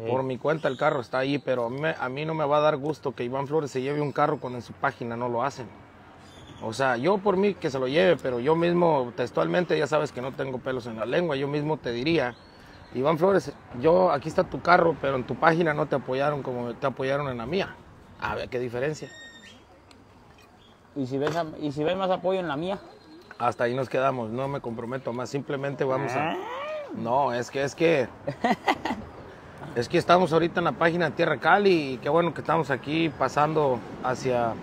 Por mi cuenta el carro está ahí, pero a mí, a mí no me va a dar gusto que Iván Flores se lleve un carro cuando en su página no lo hacen. O sea, yo por mí que se lo lleve, pero yo mismo textualmente ya sabes que no tengo pelos en la lengua, yo mismo te diría, Iván Flores, yo aquí está tu carro, pero en tu página no te apoyaron como te apoyaron en la mía. A ver, qué diferencia. Y si ves, y si ves más apoyo en la mía, Hasta ahí nos quedamos, no me comprometo más, simplemente vamos a... No, es que, es que... Es que estamos ahorita en la página de Tierra Cali y qué bueno que estamos aquí pasando hacia...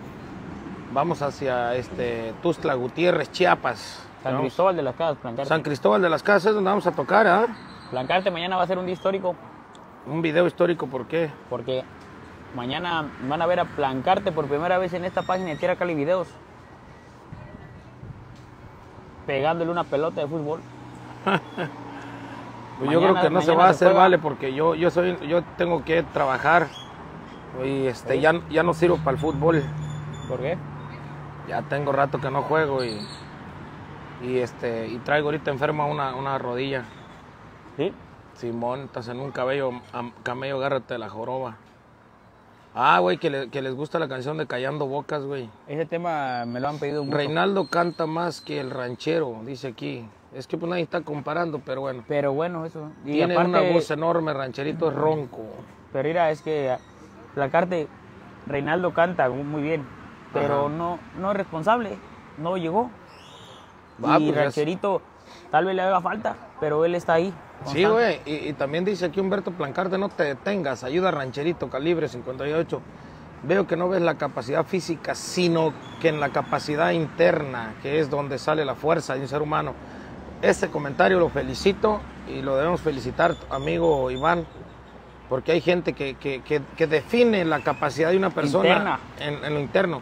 Vamos hacia este San Gutiérrez, Chiapas. Vamos- Cristóbal de las Casas, Plancarte. San Cristóbal de las Casas es donde vamos a tocar, ¿ah? Plancarte mañana va a ser un día histórico Un video histórico, ¿por qué? porque mañana van a ver a Plancarte por primera vez en esta página de Tierra Cali Videos. Pegándole una pelota de fútbol. Pues yo creo que no se va a hacer, juega. vale, porque yo, yo soy, yo tengo que trabajar y este, ya, ya no sirvo para el fútbol. ¿Por qué? Ya tengo rato que no juego y, y este y traigo ahorita enferma una, una rodilla. Sí. Simón, estás en un cabello, am- camello, agárrate de la joroba. Ah, güey, que, le- que les gusta la canción de Callando Bocas, güey. Ese tema me lo han pedido mucho. Reinaldo canta más que el ranchero, dice aquí. Es que pues nadie está comparando, pero bueno. Pero bueno, eso. Y Tiene aparte, una voz enorme, rancherito es ronco. Pero mira, es que Placarte, Reinaldo canta muy bien, pero Ajá. no, no es responsable, no llegó. Va, y pues, Rancherito tal vez le haga falta, pero él está ahí. Sí, güey. Y, y también dice aquí Humberto Plancarte, no te detengas, ayuda rancherito, calibre 58. Veo que no ves la capacidad física, sino que en la capacidad interna, que es donde sale la fuerza de un ser humano. Este comentario lo felicito y lo debemos felicitar, amigo Iván, porque hay gente que, que- que- que define la capacidad de una persona en lo interno.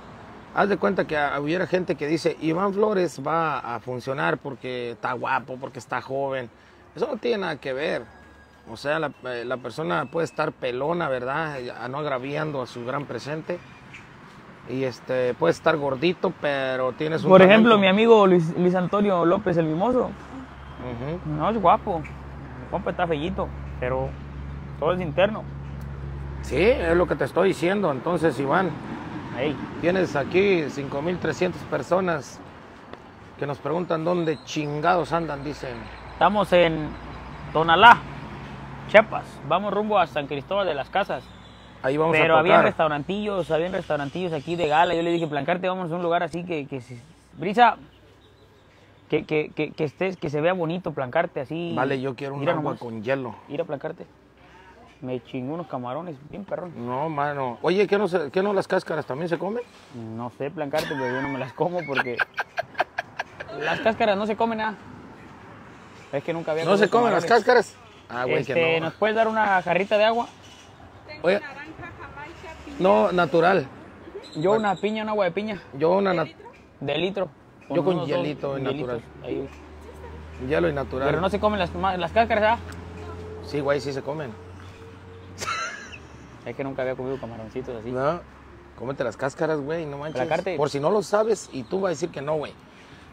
Haz de cuenta que ah, hubiera gente que dice, Iván Flores va a funcionar porque está guapo, porque está joven. Eso no tiene nada que ver. O sea, la, eh, la persona puede estar pelona, ¿verdad? Ya No agraviando a su gran presente. Y este, puede estar gordito, pero tienes un Por ejemplo, talento. mi amigo Luis, Luis Antonio López el Mimoso, Ujú. no es guapo, el compa está fellito, pero todo es interno. Sí, es lo que te estoy diciendo. Entonces, Iván, Tienes aquí 5.300 personas que nos preguntan dónde chingados andan, dicen. estamos en Tonalá, Chiapas, vamos rumbo a San Cristóbal de las Casas. Ahí vamos Pero a había restaurantillos, habían restaurantillos aquí de gala. Yo le dije, Plancarte, vamos a un lugar así que, que se- brisa, que, que, que, que estés, que se vea bonito, Plancarte, así. Vale, yo quiero un agua nomás, con hielo. Ir a Plancarte. Me chingó unos camarones, bien perrón. No, mano. Oye, ¿qué no, se- qué no las cáscaras también se comen? No sé, Plancarte, pero yo no me las como porque las cáscaras no se comen nada. Es que nunca había ¿No comido se comen las camarones. cáscaras? Ah, güey, Este, que no. ¿Nos puedes dar una jarrita de agua? Tengo Oye. naranja, jamaica, piña. No, natural. Yo una piña, un agua de piña, Yo una nat- de litro. Yo con unos dos hielito y hielitos, natural. ahí. hielo y natural. Pero no se comen las, ma- las cáscaras, ¿ah? Sí, güey, sí se comen. Es que nunca había comido camaroncitos así. No, cómete las cáscaras, güey, no manches. Placarte. Por si no lo sabes y tú vas a decir que no, güey.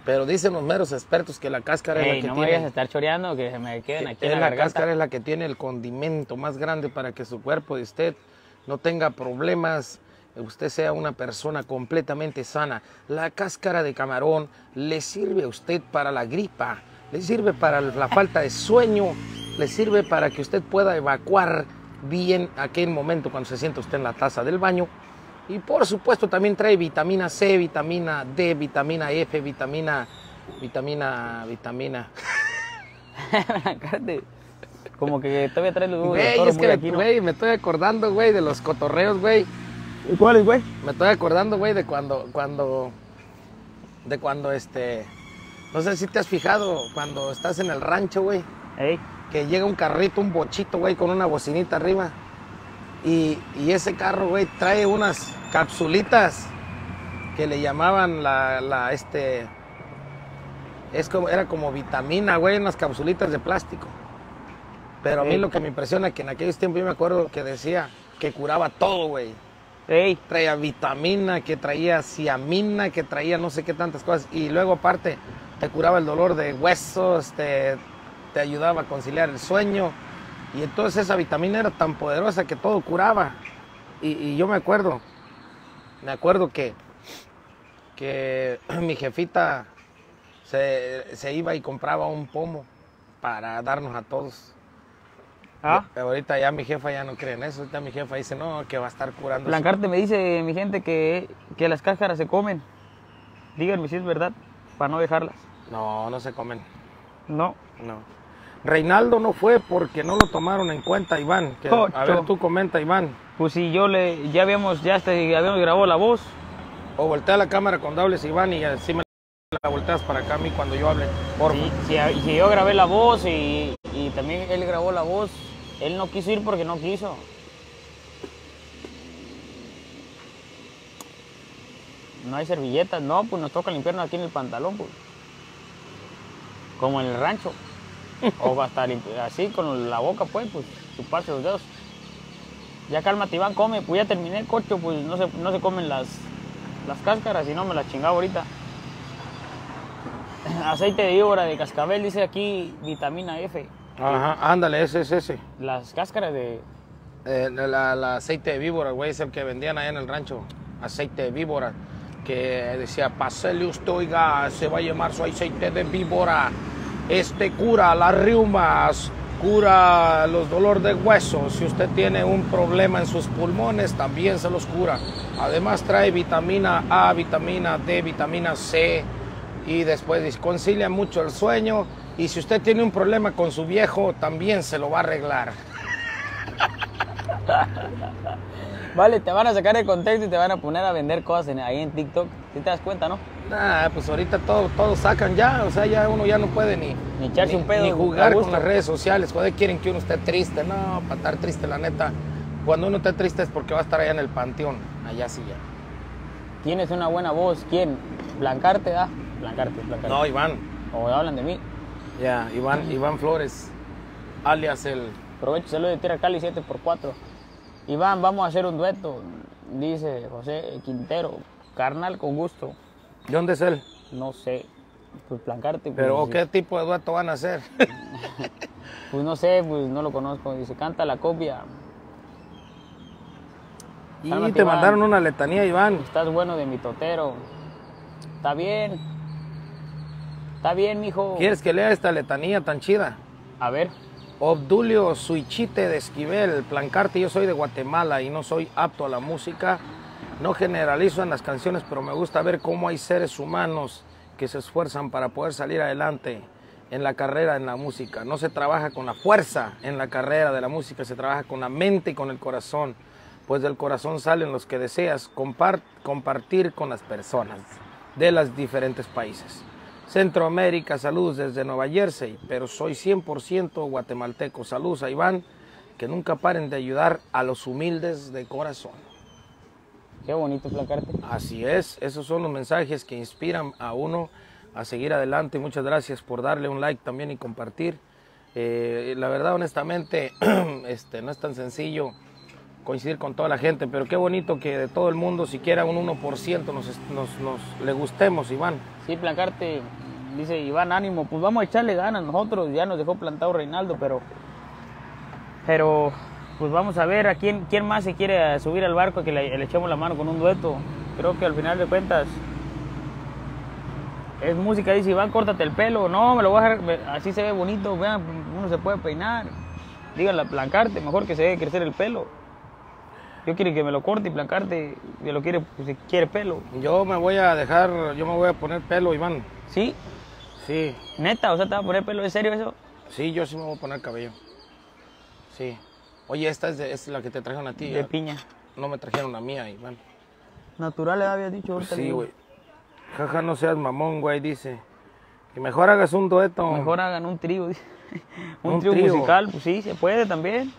Pero dicen los meros expertos que la cáscara es Ey, la que no me vayas a tiene... estar choreando que se me queden aquí es en la, la, cáscara es la que tiene el condimento más grande para que su cuerpo de usted no tenga problemas, usted sea una persona completamente sana. La cáscara de camarón le sirve a usted para la gripa, le sirve para la falta de sueño, le sirve para que usted pueda evacuar bien aquel momento cuando se sienta usted en la taza del baño. Y por supuesto también trae vitamina C, vitamina D, vitamina F, vitamina, vitamina, vitamina. Como que todavía traes los Güey, es que, aquí, ¿no? güey, me estoy acordando, güey, de los cotorreos, güey. ¿Y cuáles, güey? Me estoy acordando, güey, de cuando, cuando, de cuando, este, no sé si te has fijado, cuando estás en el rancho, güey, Ey, que llega un carrito, un bochito, güey, con una bocinita arriba. Y, y ese carro, güey, trae unas capsulitas que le llamaban la, la, este, es como, era como vitamina, güey, unas capsulitas de plástico. Pero a mí Ey. lo que me impresiona es que en aquellos tiempos yo me acuerdo que decía que curaba todo, güey. ey, Traía vitamina, que traía ciamina, que traía no sé qué tantas cosas. Y luego aparte te curaba el dolor de huesos, te, te ayudaba a conciliar el sueño. Y entonces esa vitamina era tan poderosa que todo curaba. Y, y yo me acuerdo, me acuerdo que, que mi jefita se, se iba y compraba un pomo para darnos a todos. ah. Y Ahorita ya mi jefa ya no cree en eso. Ahorita mi jefa dice, no, que va a estar curando. Blancarte me dice mi gente que, que las cáscaras se comen. Díganme si es verdad, para no dejarlas. No, no se comen. No. No. Reinaldo no fue porque no lo tomaron en cuenta, Iván. Que- a ver, tú comenta, Iván. Pues si yo le, ya habíamos, ya este, habíamos grabado la voz. O voltea la cámara cuando hables, Iván, y así me la volteas para acá a mí cuando yo hable. Por Si, si- si yo grabé la voz y, y también él grabó la voz, él no quiso ir porque no quiso. No hay servilletas, no, pues nos toca limpiarnos aquí en el pantalón, pues. Como en el rancho. O hasta limpi- así con la boca, pues, pues, chuparse los dedos. Ya cálmate, Iván, come, pues ya terminé el cocho, pues no se, no se comen las, las cáscaras y no me las chingaba ahorita. Aceite de víbora de cascabel, dice aquí vitamina F. Ajá, ándale, ese es ese. Las cáscaras de. Eh, la, la aceite de víbora, güey, es el que vendían allá en el rancho. Aceite de víbora. Que decía, pasele usted, oiga, se va a llamar su aceite de víbora. Este cura las riumas, cura los dolores de huesos. Si usted tiene un problema en sus pulmones, también se los cura. Además trae vitamina A, vitamina D, vitamina C y después concilia mucho el sueño. Y si usted tiene un problema con su viejo, también se lo va a arreglar. Vale, te van a sacar el contexto y te van a poner a vender cosas ahí en TikTok. ¿Sí te das cuenta, no? Nah, pues ahorita todo, todos sacan ya, o sea, ya uno ya no puede ni, Ni echarse un pedo ni jugar con las redes sociales. Joder, quieren que uno esté triste. No, para estar triste, la neta. Cuando uno esté triste es porque va a estar allá en el panteón. Allá sí ya. Tienes una buena voz. ¿Quién? Blancarte, da. Blancarte, Blancarte. No, Iván. O hablan de mí. Ya, Iván, Iván Flores, alias el... Aprovecho, saludo de Tierra Cali 7x4. Iván, vamos a hacer un dueto. Dice José Quintero. Carnal, con gusto. ¿De dónde es él? No sé. Pues Blancarte. Pues, Pero dice- ¿qué tipo de dueto van a hacer? Pues no sé, pues no lo conozco. Dice, canta la copia. y Cálmate, te Iván. mandaron una letanía, Iván. Estás bueno de mi totero. Está bien. Está bien, mijo. ¿Quieres que lea esta letanía tan chida? A ver. Obdulio Suichite de Esquivel, Plancarte, yo soy de Guatemala y no soy apto a la música. No generalizo en las canciones, pero me gusta ver cómo hay seres humanos que se esfuerzan para poder salir adelante en la carrera en la música. No se trabaja con la fuerza en la carrera de la música, se trabaja con la mente y con el corazón, pues del corazón salen los que deseas compar- compartir con las personas de los diferentes países. Centroamérica, saludos desde Nueva Jersey, pero soy 100% guatemalteco. Saludos a Iván, que nunca paren de ayudar a los humildes de corazón. Qué bonito placarte. Así es, esos son los mensajes que inspiran a uno a seguir adelante. Muchas gracias por darle un like también y compartir. Eh, la verdad, honestamente, este, no es tan sencillo coincidir con toda la gente, pero qué bonito que de todo el mundo, siquiera un 1% nos, nos, nos le gustemos, Iván. Sí, Plancarte, dice Iván, ánimo, pues vamos a echarle ganas nosotros, ya nos dejó plantado Reinaldo, pero, pero, pues vamos a ver a quién, quién más se quiere subir al barco que le, le echemos la mano con un dueto. Creo que al final de cuentas es música, dice Iván, córtate el pelo, no, me lo voy a dejar, así se ve bonito, vean, uno se puede peinar. Díganle Plancarte, mejor que se deje crecer el pelo. Yo quiero que me lo corte y Plancarte, que lo quiere, pues, si quiere pelo. Yo me voy a dejar, yo me voy a poner pelo, Iván. ¿Sí? Sí, Neta, o sea, te va a poner pelo, ¿en serio eso? sí, yo sí me voy a poner cabello. Sí. Oye, esta es, de- es la que te trajeron a ti. De ya. piña. No me trajeron a mía, Iván. Natural le habías dicho ahorita. Sí, güey. Jaja, no seas mamón, güey, dice. Que mejor hagas un dueto. Mejor hagan un trío. dice. un, Un trío, musical, pues sí, se puede también.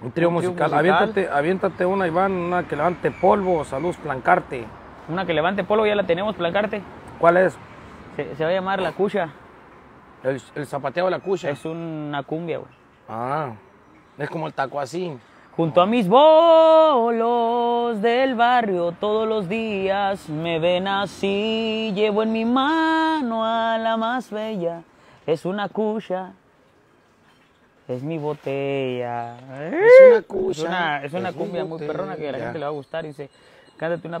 Un trío musical. musical. Aviéntate, aviéntate una, Iván, una que levante polvo. Saludos, plancarte. Una que levante polvo, ya la tenemos, plancarte. ¿Cuál es? Se, se va a llamar La Cucha. El, el zapateo de la cucha. Es una cumbia, güey. Ah, es como el taco así. Junto a mis bolos del barrio todos los días me ven así. Llevo en mi mano a la más bella. Es una cucha. Es mi botella. Es una cucha. Es una, es una es mi cumbia muy perrona que a la gente le va a gustar. Dice, cántate una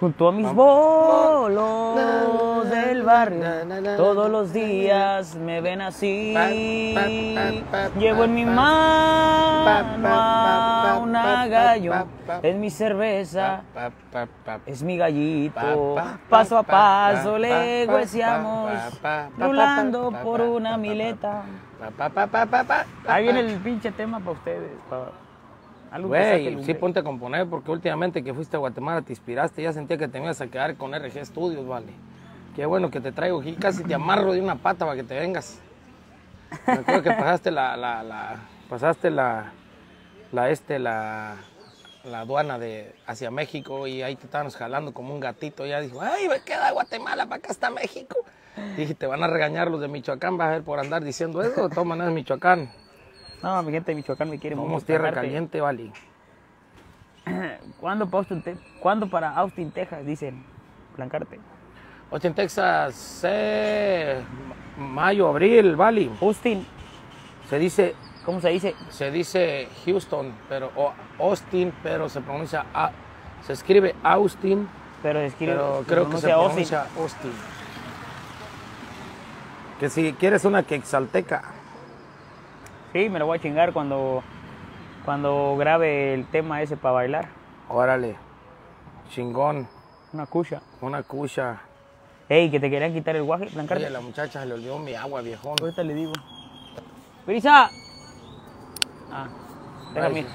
Junto a mis bolos del barrio, todos los días me ven así. Llevo en mi mano a una gallo, es mi cerveza, es mi gallito. Paso a paso le hueseamos, rulando por una mileta. Ahí viene el pinche tema para ustedes. Algo Güey, sí ponte a componer porque últimamente que fuiste a Guatemala te inspiraste, ya sentía que te ibas a quedar con RG Studios, vale. Qué bueno que te traigo aquí, casi te amarro de una pata para que te vengas. Me acuerdo que pasaste la, la, la pasaste la, la este, la, la aduana de hacia México y ahí te estábamos jalando como un gatito. Ya dijo, ay, me queda Guatemala, para acá está México. Dije, te van a regañar los de Michoacán, vas a ver por andar diciendo eso, de todas maneras Michoacán. No, mi gente de Michoacán me quiere Somos mucho. tierra caliente, vale. ¿Cuándo para Austin, Te- ¿Cuándo para Austin, Texas? Dicen, Plancarte. Austin, Texas, eh, mayo, abril, vale. Austin, Se dice, ¿Cómo se dice? se dice Houston, pero o Austin, pero se pronuncia, A- se escribe Austin, Pero se escribe. pero creo que se pronuncia Austin. pronuncia Austin. Que si quieres una quexalteca, Sí, me lo voy a chingar cuando, cuando grabe el tema ese para bailar. órale, chingón, Una cucha. una cucha. Ey, que te querían quitar el guaje, Blancarte. Oye, la muchacha se le olvidó mi agua, viejón. Ahorita le digo. ¡Brisa! Ah, déjame.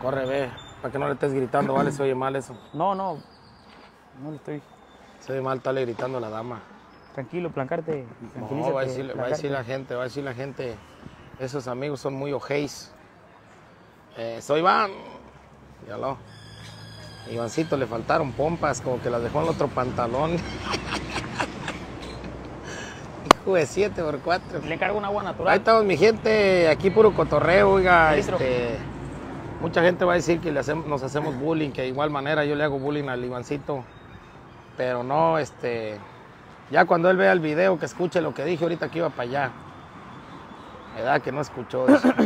Corre, ve, para que no le estés gritando, vale, se oye mal eso. No, no. No le estoy. Se oye mal estarle gritando a la dama. Tranquilo, plancarte. No, va a, decir, va a decir la gente, va a decir la gente, esos amigos son muy ojéis. Eh, soy Iván. Ya lo. Ivancito le faltaron pompas, como que las dejó en el otro pantalón. Hijo de 7 por 4. Le encargo un agua Ahí natural. estamos, mi gente, aquí puro cotorreo, oiga, este, mucha gente va a decir que le hacemos, nos hacemos bullying, que de igual manera yo le hago bullying al Ivancito, pero no, este, ya cuando él vea el video, que escuche lo que dije ahorita que iba para allá, ¿verdad? Que no escuchó eso.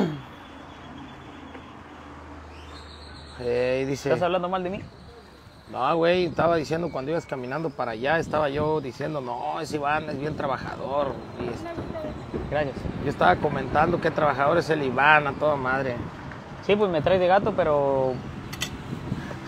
Dice, ¿Estás hablando mal de mí? no, güey, estaba diciendo cuando ibas caminando para allá, estaba yo diciendo, no, ese Iván es bien trabajador, y este, Gracias. yo estaba comentando qué trabajador es el Iván, a toda madre. Sí, pues me traes de gato, pero.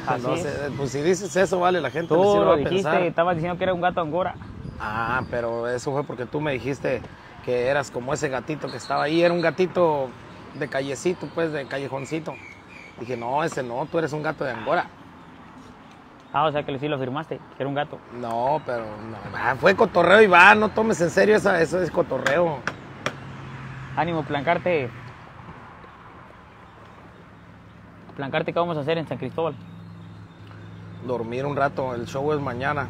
Así No es. sé, pues si dices eso, vale, la gente sí Tú lo va lo a dijiste, pensar. estabas diciendo que era un gato angora. Ah, pero eso fue porque tú me dijiste que eras como ese gatito que estaba ahí. Era un gatito de callecito, pues, de callejoncito. Dije, no, ese no, tú eres un gato de Angora. Ah, o sea que sí lo firmaste, que era un gato. No, pero no. fue cotorreo, Iván, no tomes en serio esa, eso es cotorreo. Ánimo, plancarte. Plancarte, ¿qué vamos a hacer en San Cristóbal? Dormir un rato, el show es mañana.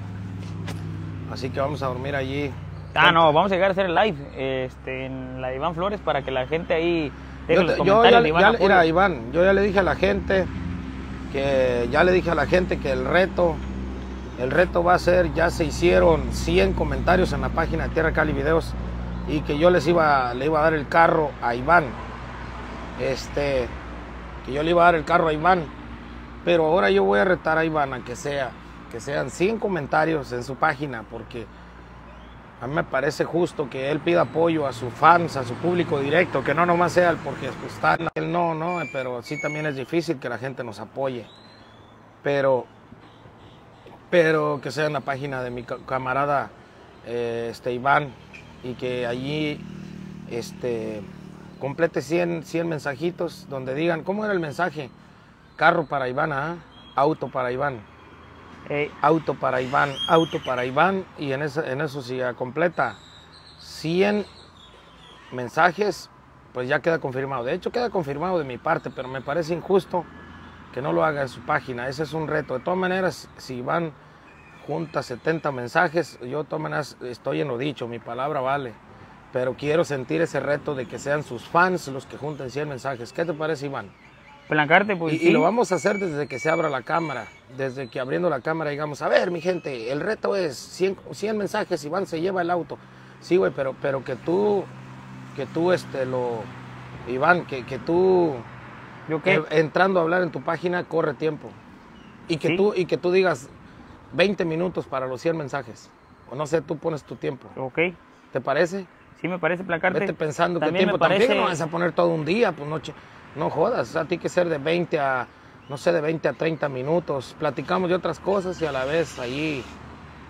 Así que vamos a dormir allí. Ah, no, vamos a llegar a hacer el live este, en la de Iván Flores para que la gente ahí deje Yo, los yo comentarios ya, de Iván ya- mira, Iván, yo ya le dije a la gente que ya le dije a la gente que el reto, el reto va a ser, ya se hicieron 100 comentarios en la página de Tierra Cali Videos y que yo les iba, le iba a dar el carro a Iván. Este, que yo le iba a dar el carro a Iván. Pero ahora yo voy a retar a Iván a que sea, que sean 100 comentarios en su página, porque a mí me parece justo que él pida apoyo a sus fans, a su público directo, que no nomás sea el porque pues, está él, no, no, pero sí también es difícil que la gente nos apoye. Pero, pero que sea en la página de mi ca- camarada eh, este, Iván y que allí este, complete 100, 100 mensajitos donde digan, ¿cómo era el mensaje? Carro para Iván, ¿ah? auto para Iván Eh, auto para Iván, auto para Iván, y en eso, en eso si completa 100 mensajes, pues ya queda confirmado. De hecho, queda confirmado de mi parte, pero me parece injusto que no lo haga en su página. Ese es un reto. De todas maneras, si Iván junta 70 mensajes, yo de todas maneras estoy en lo dicho, mi palabra vale. Pero quiero sentir ese reto de que sean sus fans los que junten 100 mensajes. ¿Qué te parece, Iván? plancarte, pues Y, sí. y lo vamos a hacer desde que se abra la cámara, desde que abriendo la cámara digamos, a ver, mi gente, el reto es 100, 100 mensajes, Iván se lleva el auto. Sí, güey, pero, pero que tú, que tú, este, lo, Iván, que, que tú, ¿Yo qué? entrando a hablar en tu página, corre tiempo. Y que, Sí. tú, y que tú digas 20 minutos para los 100 mensajes. O no sé, tú pones tu tiempo. ok. ¿Te parece? Sí me parece plancarte. Vete pensando qué También me tiempo. parece- También no vas a poner todo un día, pues no, che- no jodas. O sea, tiene que ser de 20 a, no sé, de 20 a 30 minutos. Platicamos de otras cosas y a la vez ahí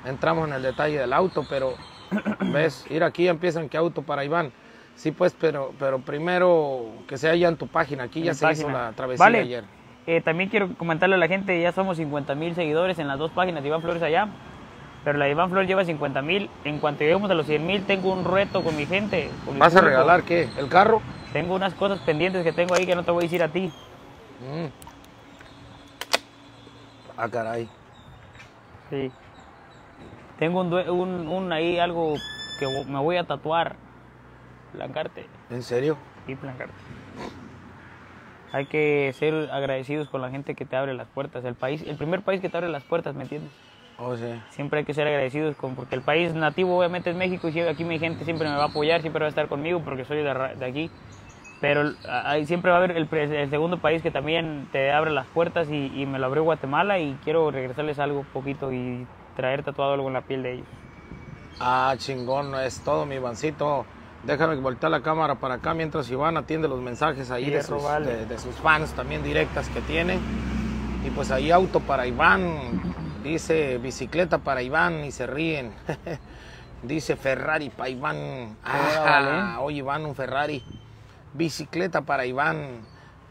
entramos en el detalle del auto, pero, ¿ves? Ir aquí empiezan que auto para Iván. Sí, pues, pero, pero primero que sea ya en tu página. Aquí En ya se hizo página. la travesía Vale. ayer. Eh, también quiero comentarle a la gente, ya somos 50 mil seguidores en las dos páginas de Iván Flores allá. Pero la de Iván Flores lleva 50 mil. En cuanto lleguemos a los 100 mil, tengo un reto con mi gente. con mi ¿Vas a regalar qué? ¿El carro? Tengo unas cosas pendientes que tengo ahí que no te voy a decir a ti. Mm. Ah, caray. Sí. Tengo un, un, un ahí algo que me voy a tatuar. Blancarte. ¿En serio? y plancarte. Hay que ser agradecidos con la gente que te abre las puertas. El país, el primer país que te abre las puertas, ¿me entiendes? Oh, sí. Siempre hay que ser agradecidos con, porque el país nativo obviamente es México y aquí mi gente siempre me va a apoyar, siempre va a estar conmigo porque soy de, de aquí. Pero ahí siempre va a haber el, el segundo país que también te abre las puertas y, y me lo abrió Guatemala y quiero regresarles algo poquito y traer tatuado algo en la piel de ellos. Ah, chingón, es todo, mi Ivancito. Déjame voltear la cámara para acá mientras Iván atiende los mensajes ahí de sus, vale. de, de sus fans también directas que tiene. Y pues ahí auto para Iván, dice bicicleta para Iván y se ríen. dice Ferrari para Iván. Ah, vale. Iván, un Ferrari. Bicicleta para Iván.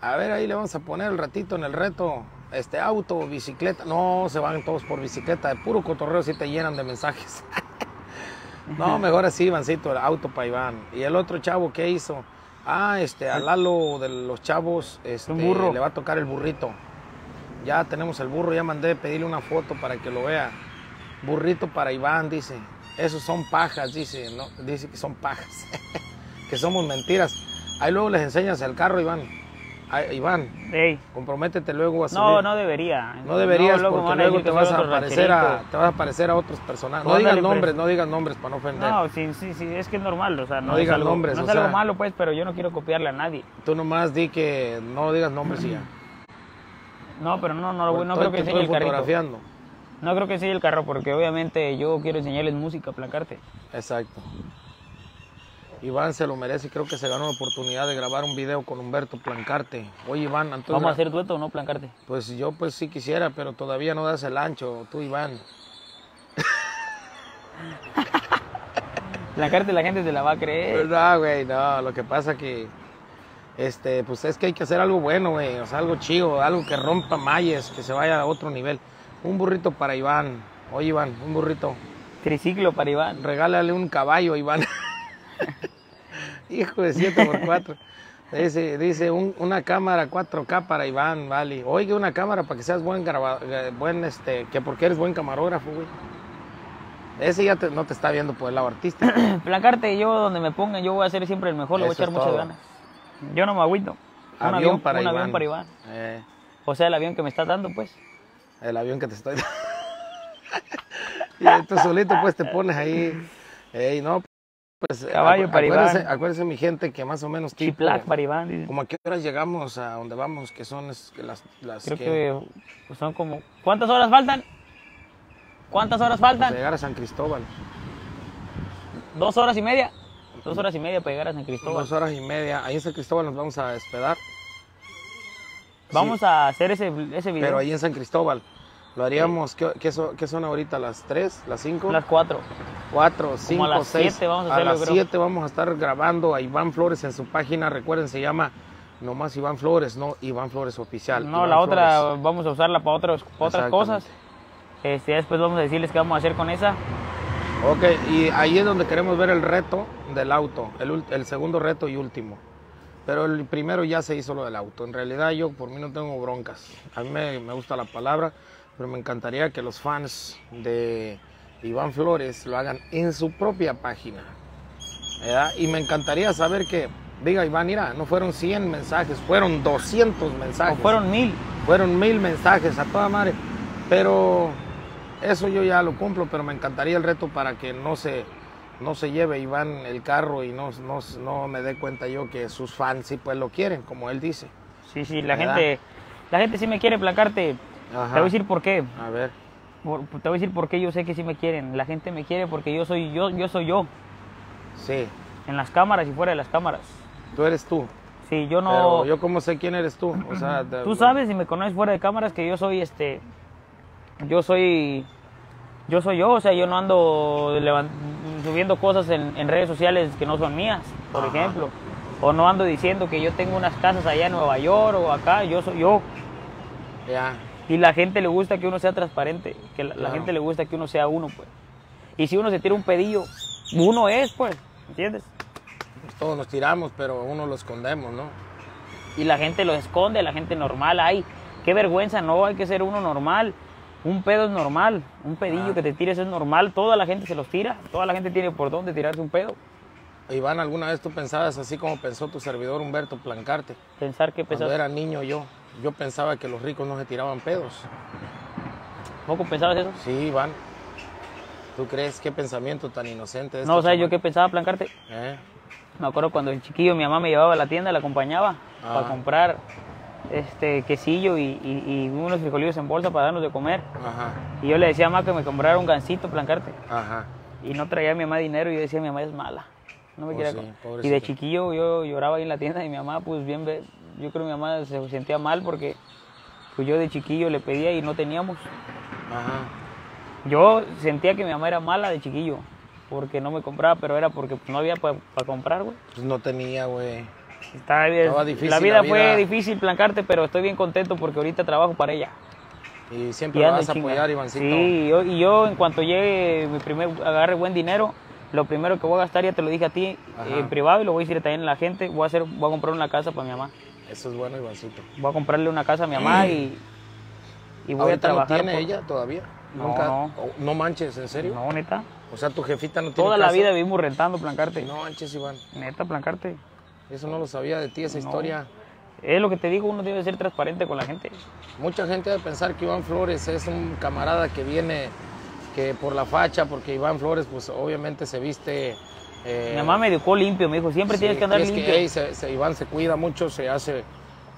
A ver, ahí le vamos a poner el ratito en el reto. Este auto, bicicleta. No, se van todos por bicicleta. De puro cotorreo si te llenan de mensajes. No, mejor así, Ivancito, el auto para Iván. Y el otro chavo, ¿qué hizo? Ah, este, a Lalo de los chavos, este, Un burro. le va a tocar el burrito. Ya tenemos el burro, ya mandé pedirle una foto para que lo vea. Burrito para Iván, dice. Esos son pajas, dice, ¿no? Dice que son pajas. que somos mentiras. Ahí luego les enseñas el carro, Iván. Ay, Iván, Ey, comprométete luego a subir. no, no debería. No deberías me porque luego te vas a aparecer a, te vas a aparecer a otros personajes. No Ándale, digas pues. nombres, no digas nombres para no ofender. No, sí, sí, sí, es que es normal, o sea, no, No digas algo, nombres, no es algo sea- malo, pues, pero yo no quiero copiarle a nadie. Tú nomás di que no digas nombres y ya. No, pero no, no, no creo que enseñe el carrito. No creo que enseñe el carro, porque obviamente yo quiero enseñarles música, placarte. Exacto. Iván se lo merece, creo que se ganó la oportunidad de grabar un video con Humberto Plancarte. Oye Iván, entonces, ¿Vamos a hacer dueto o no, plancarte? pues yo pues sí quisiera, pero todavía no das el ancho, tú Iván. Plancarte la gente se la va a creer. No, güey, no, lo que pasa que este, pues es que hay que hacer algo bueno, güey, o sea, algo chido, algo que rompa malles, que se vaya a otro nivel. Un burrito para Iván. Oye Iván, un burrito. Triciclo para Iván. Regálale un caballo, Iván. Hijo de 7x4. Dice, dice un- una cámara 4K para Iván, vale. Oiga, una cámara para que seas buen grabador, buen, este, que porque eres buen camarógrafo, güey. Ese ya te- no te está viendo por el lado artístico. Plancarte, yo donde me pongan, yo voy a ser siempre el mejor, le voy a echar muchas ganas. Yo no me agüito. Un Avión avión, para un Iván. avión para Iván. Eh, O sea, el avión que me estás dando, pues. el avión que te estoy Y tú solito pues te pones ahí. Ey, no, pues Caballo para Iván. acuérdese mi gente que más o menos tipo, Chiplac para Iván. como a qué horas llegamos a donde vamos, que son las, las Creo que- que pues, son como... ¿Cuántas horas faltan? ¿Cuántas horas para faltan? llegar a San Cristóbal. ¿Dos horas y media? Dos horas y media para llegar a San Cristóbal. Dos horas y media. Ahí en San Cristóbal nos vamos a hospedar. Vamos a hacer ese, ese video. Pero ahí en San Cristóbal. Lo haríamos, ¿qué, qué son, qué son ahorita? ¿Las 3? ¿Las 5? Las cuatro. 4, 5, las 6. siete vamos a a las creo. 7 vamos a estar grabando a Iván Flores en su página. Recuerden, se llama nomás Iván Flores, no Iván Flores Oficial. No, Iván la otra Flores. vamos a usarla para, otros, para otras cosas. Este, después vamos a decirles qué vamos a hacer con esa. Ok, y ahí es donde queremos ver el reto del auto, el, el segundo reto y último. Pero el primero ya se hizo lo del auto. En realidad yo por mí no tengo broncas. A mí me, me gusta la palabra, pero me encantaría que los fans de Iván Flores lo hagan en su propia página. ¿verdad? Y me encantaría saber que, diga Iván, mira, no fueron 100 mensajes, fueron 200 O mensajes. fueron mil. Fueron mil mensajes a toda madre. Pero eso yo ya lo cumplo, pero me encantaría el reto para que no se, no se lleve Iván el carro y no, no, no me dé cuenta yo que sus fans sí pues lo quieren, como él dice. Sí, sí, la ¿Verdad? gente, la gente sí me quiere placarte. Ajá. Te voy a decir por qué. A ver, Por- te voy a decir por qué yo sé que sí me quieren. La gente me quiere porque yo soy yo, yo soy yo. sí, En las cámaras y fuera de las cámaras. tú eres tú. Sí, yo no. Pero yo cómo sé quién eres tú. O sea, Tú sabes y me conoces fuera de cámaras que yo soy este. Yo soy. Yo soy yo, o sea, yo no ando subiendo cosas en, en redes sociales que no son mías, por Ajá. ejemplo. O no ando diciendo que yo tengo unas casas allá en Nueva York o acá, yo soy yo. Ya, Y la gente le gusta que uno sea transparente, que la, gente le gusta que uno sea uno, pues. Y si uno se tira un pedillo, uno es, pues, ¿entiendes? pues todos nos tiramos, pero uno lo escondemos, ¿no? y la gente lo esconde, la gente normal, ay, qué vergüenza, no, hay que ser uno normal. Un pedo es normal, un pedillo Ah. que te tires es normal, toda la gente se los tira, toda la gente tiene por dónde tirarse un pedo. Iván, ¿alguna vez tú pensabas así como pensó tu servidor Humberto Plancarte? Pensar que Cuando pesas, era niño yo, yo pensaba que los ricos no se tiraban pedos. poco pensabas eso. Sí, Iván. ¿Tú crees qué pensamiento tan inocente es? No, este o sea, yo que pensaba plancarte, ¿Eh? Me acuerdo cuando el chiquillo, mi mamá me llevaba a la tienda, la acompañaba Ah. para comprar este quesillo y, y- y unos frijolillos en bolsa para darnos de comer. Ajá, Y yo le decía a mamá que me comprara un gansito, plancarte. ajá. Y no traía a mi mamá dinero y yo decía, mi mamá es mala. No me Oh, sí, co-". Y de chiquillo yo lloraba ahí en la tienda y mi mamá, pues bien, yo creo que mi mamá se sentía mal porque pues yo de chiquillo le pedía y no teníamos. Ajá. Yo sentía que mi mamá era mala de chiquillo porque no me compraba, pero era porque pues, no había para comprar, güey. Pues no tenía, güey. Estaba, Estaba difícil la vida la vida. fue difícil plancarte, pero estoy bien contento porque ahorita trabajo para ella. Y siempre Y vas a apoyar, Ivancito. Sí, y yo, y yo en cuanto llegue mi primer, agarre buen dinero, lo primero que voy a gastar, ya te lo dije a ti, Ajá. en privado y lo voy a decir también a la gente, voy a, hacer, voy a comprar una casa para mi mamá. Eso es bueno, Ivancito. Voy a comprarle una casa a mi mamá y, y voy a ¿Ahorita no trabajar. tiene por- ella todavía? No, Nunca. no. Oh, no manches, ¿en serio? No, neta. O sea, tu jefita no tiene Toda la casa? vida vivimos rentando, plancarte. No manches, Iván. Neta, plancarte. Eso no lo sabía de ti, esa No. historia. Es lo que te digo, uno debe ser transparente con la gente. Mucha gente debe pensar que Iván Flores es un camarada que viene que por la facha, porque Iván Flores, pues obviamente se viste. Eh, Mi mamá me educó limpio, me dijo, siempre sí, tienes que andar limpio. ey, se- se- Iván se cuida mucho, se hace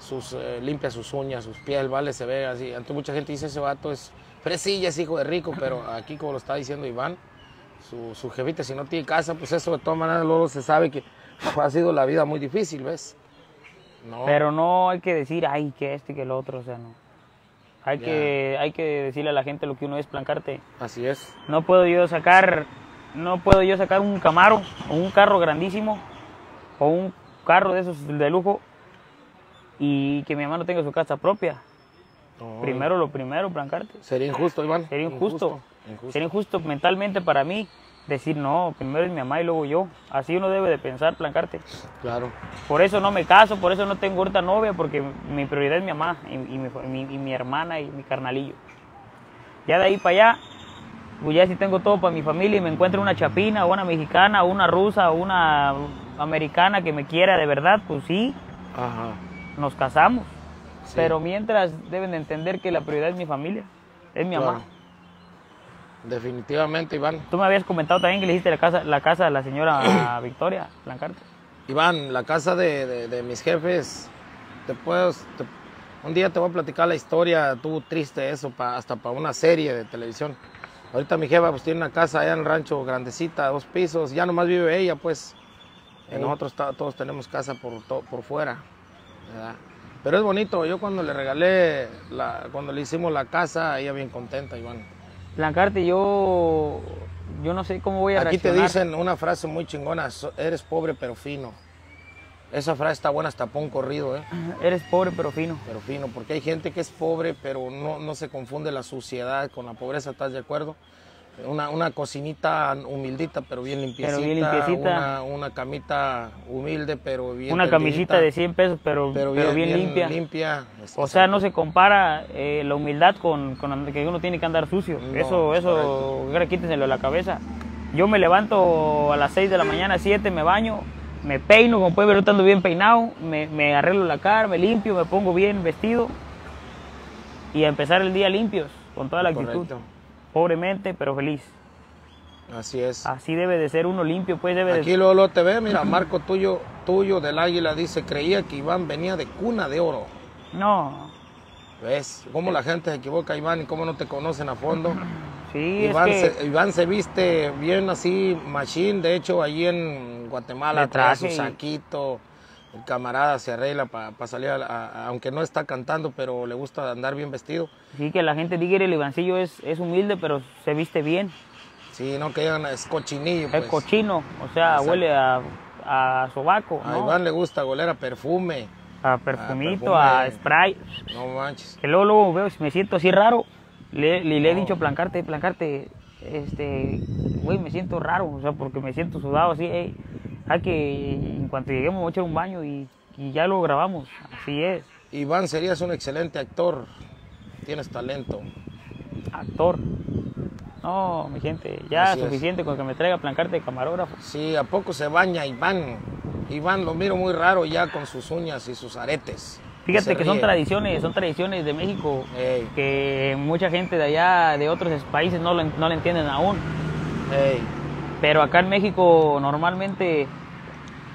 sus eh, limpia sus uñas, sus pies, vale, se ve así. Entonces mucha gente dice ese vato es fresilla, es hijo de rico, pero aquí como lo está diciendo Iván, su, su jefita si no tiene casa, pues eso de todas maneras luego se sabe que ha sido la vida muy difícil, ¿ves? No. Pero no hay que decir, ay, que este y que el otro, o sea, no. Hay, que, hay que decirle a la gente lo que uno es, plancarte. Así es. No puedo yo sacar, no puedo yo sacar un Camaro o un carro grandísimo o un carro de esos de lujo y que mi mamá no tenga su casa propia. No, Primero lo primero, plancarte. Sería injusto, Iván. Sería injusto. Injusto. Sería injusto mentalmente para mí decir, no, primero es mi mamá y luego yo. Así uno debe de pensar, plancarte. Claro. Por eso no me caso, por eso no tengo ahorita novia, porque mi prioridad es mi mamá y, y mi, mi- y mi hermana y mi carnalillo. Ya de ahí para allá, pues ya si tengo todo para mi familia y me encuentro una chapina, una mexicana, una rusa, una americana que me quiera de verdad, pues sí, Ajá. nos casamos. Sí. Pero mientras deben de entender que la prioridad es mi familia, es mi Claro. mamá. Definitivamente, Iván. Tú me habías comentado también que le hiciste la casa, la casa a la señora Victoria Blancarte. Iván, la casa de, de- de mis jefes, te puedo, te- un día te voy a platicar la historia, tú triste eso, pa- hasta para una serie de televisión. Ahorita mi jefa pues tiene una casa allá en el rancho grandecita, dos pisos, ya nomás vive ella pues. Sí. nosotros ta- todos tenemos casa por, to- por fuera. ¿verdad? Pero es bonito, yo cuando le regalé, la, cuando le hicimos la casa, ella bien contenta, Iván. Blancarte, yo, yo no sé cómo voy a Aquí te reaccionar. dicen una frase muy chingona, "So- eres pobre pero fino. Esa frase está buena hasta un corrido, ¿eh? Eres pobre pero fino. Pero fino, porque hay gente que es pobre, pero no, no se confunde la suciedad con la pobreza, ¿estás de acuerdo? Una, una cocinita humildita, pero bien limpiecita. Pero bien limpiecita. Una, una camita humilde, pero bien Una camisita de 100 pesos, pero, pero pero bien, limpia. limpia. O sea, no se compara eh, la humildad con, con que uno tiene que andar sucio. No, eso, es eso, quítenselo de la cabeza. Yo me levanto a las 6 de la mañana, 7, me baño, me peino, como pueden ver, ahorita ando bien peinado, me, me arreglo la cara, me limpio, me pongo bien vestido y a empezar el día limpios, con toda la actitud. Correcto. Pobremente, pero feliz. Así es. Así debe de ser uno limpio, pues debe de Aquí luego, luego te ve, mira, Marco tuyo, tuyo del Águila dice, creía que Iván venía de cuna de oro. No, ¿Ves? Cómo la gente se equivoca, Iván, y cómo no te conocen a fondo. sí, Iván, es que... se, Iván se viste bien así, machine. De hecho, allí en Guatemala trae su saquito. El camarada se arregla para salir, a, a- aunque no está cantando, pero le gusta andar bien vestido. Sí, que la gente diga que el Ivancillo es, es humilde, pero se viste bien. Sí, no que digan es cochinillo. Es Pues. cochino, o sea, Exacto. huele a, a sobaco, A ¿no? Iván le gusta golera perfume. A perfumito, perfume. a spray. No manches. Que luego, luego veo, si me siento así raro, le, le, le he dicho plancarte, plancarte, este, güey, me siento raro, o sea, porque me siento sudado así, ey, hay que, en cuanto lleguemos, voy a echar un baño y, y ya lo grabamos, así es, Iván, serías un excelente actor. Tienes talento. actor. No, mi gente, ya Así es. suficiente con que me traiga plancarte de camarógrafo. Sí, ¿a poco se baña Iván? Iván lo miro muy raro ya con sus uñas y sus aretes. Fíjate que son tradiciones, son tradiciones de México Ey. que mucha gente de allá, de otros países, no lo, no lo entienden aún. Ey, Pero acá en México normalmente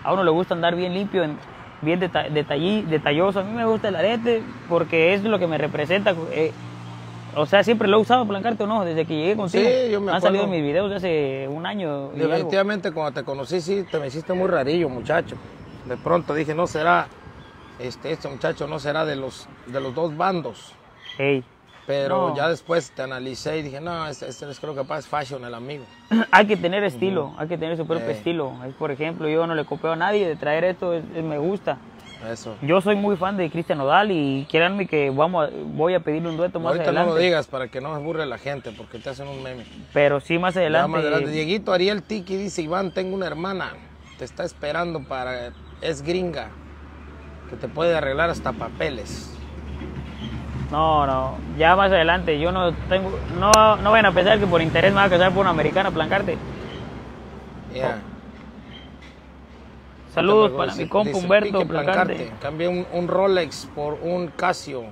A uno le gusta andar bien limpio, en- bien deta- detallí- detalloso. A mí me gusta el arete porque es lo que me representa. eh, o sea, siempre lo he usado, Plancarte o no, desde que llegué contigo. Sí, yo me Han salido acuerdo. mis videos de hace un año. y algo. Definitivamente cuando te conocí sí te me hiciste muy rarillo, muchacho. De pronto dije, no será, este, este muchacho no será de los, de los dos bandos. Ey, Pero No. ya después te analicé y dije, no, este, este es creo que es fashion el amigo. hay que tener estilo, hay que tener su propio Eh. estilo. Es, por ejemplo, yo no le copio a nadie de traer esto, es- es- me gusta. Eso. Yo soy muy fan de Cristian Nodal y créanme que vamos a- voy a pedirle un dueto más Ahorita no adelante. lo digas para que no se aburre la gente porque te hacen un meme. Pero sí más adelante. más adelante, Dieguito Ariel Tiki dice, Iván, tengo una hermana, te está esperando para, es gringa, que te puede arreglar hasta papeles. No, no, ya más adelante. Yo no tengo, no, no vayan a pensar que por interés me va a casar por una americana plancarte. Ya. Saludos Dice- para mi compa Humberto Pique Plancarte. Cambié un, un Rolex por un Casio.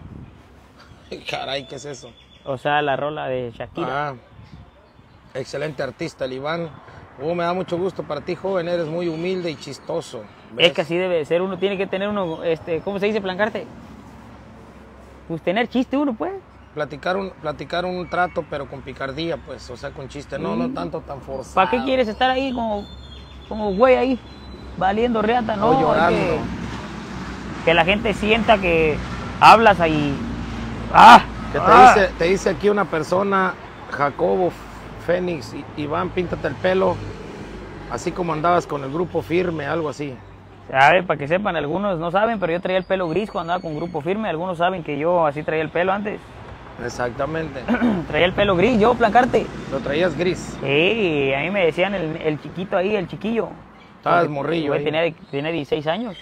Caray, ¿qué es eso? O sea, la rola de Shakira. Ah, excelente artista, el Iván. Oh, me da mucho gusto para ti, joven. Eres muy humilde y chistoso. ¿Ves? es que así debe de ser. Uno tiene que tener uno, este, ¿cómo se dice plancarte? Pues tener chiste uno, pues. Platicar un, platicar un trato, pero con picardía, pues, o sea, con chiste. No, no tanto tan forzado. ¿Para qué quieres estar ahí como, como güey ahí, valiendo reata? No, llorando. que, que la gente sienta que hablas ahí. ¡Ah! Que te, ¡Ah! dice, te dice aquí una persona, Jacobo Fénix, Iván, píntate el pelo, así como andabas con el grupo firme, algo así. Ver, para que sepan, algunos no saben, pero yo traía el pelo gris cuando andaba con grupo firme. Algunos saben que yo así traía el pelo antes. Exactamente. traía el pelo gris, yo, plancarte. Lo traías gris. Sí, a mí me decían el, el chiquito ahí, el chiquillo. Estabas morrillo ahí. Tenía, tenía 16 años.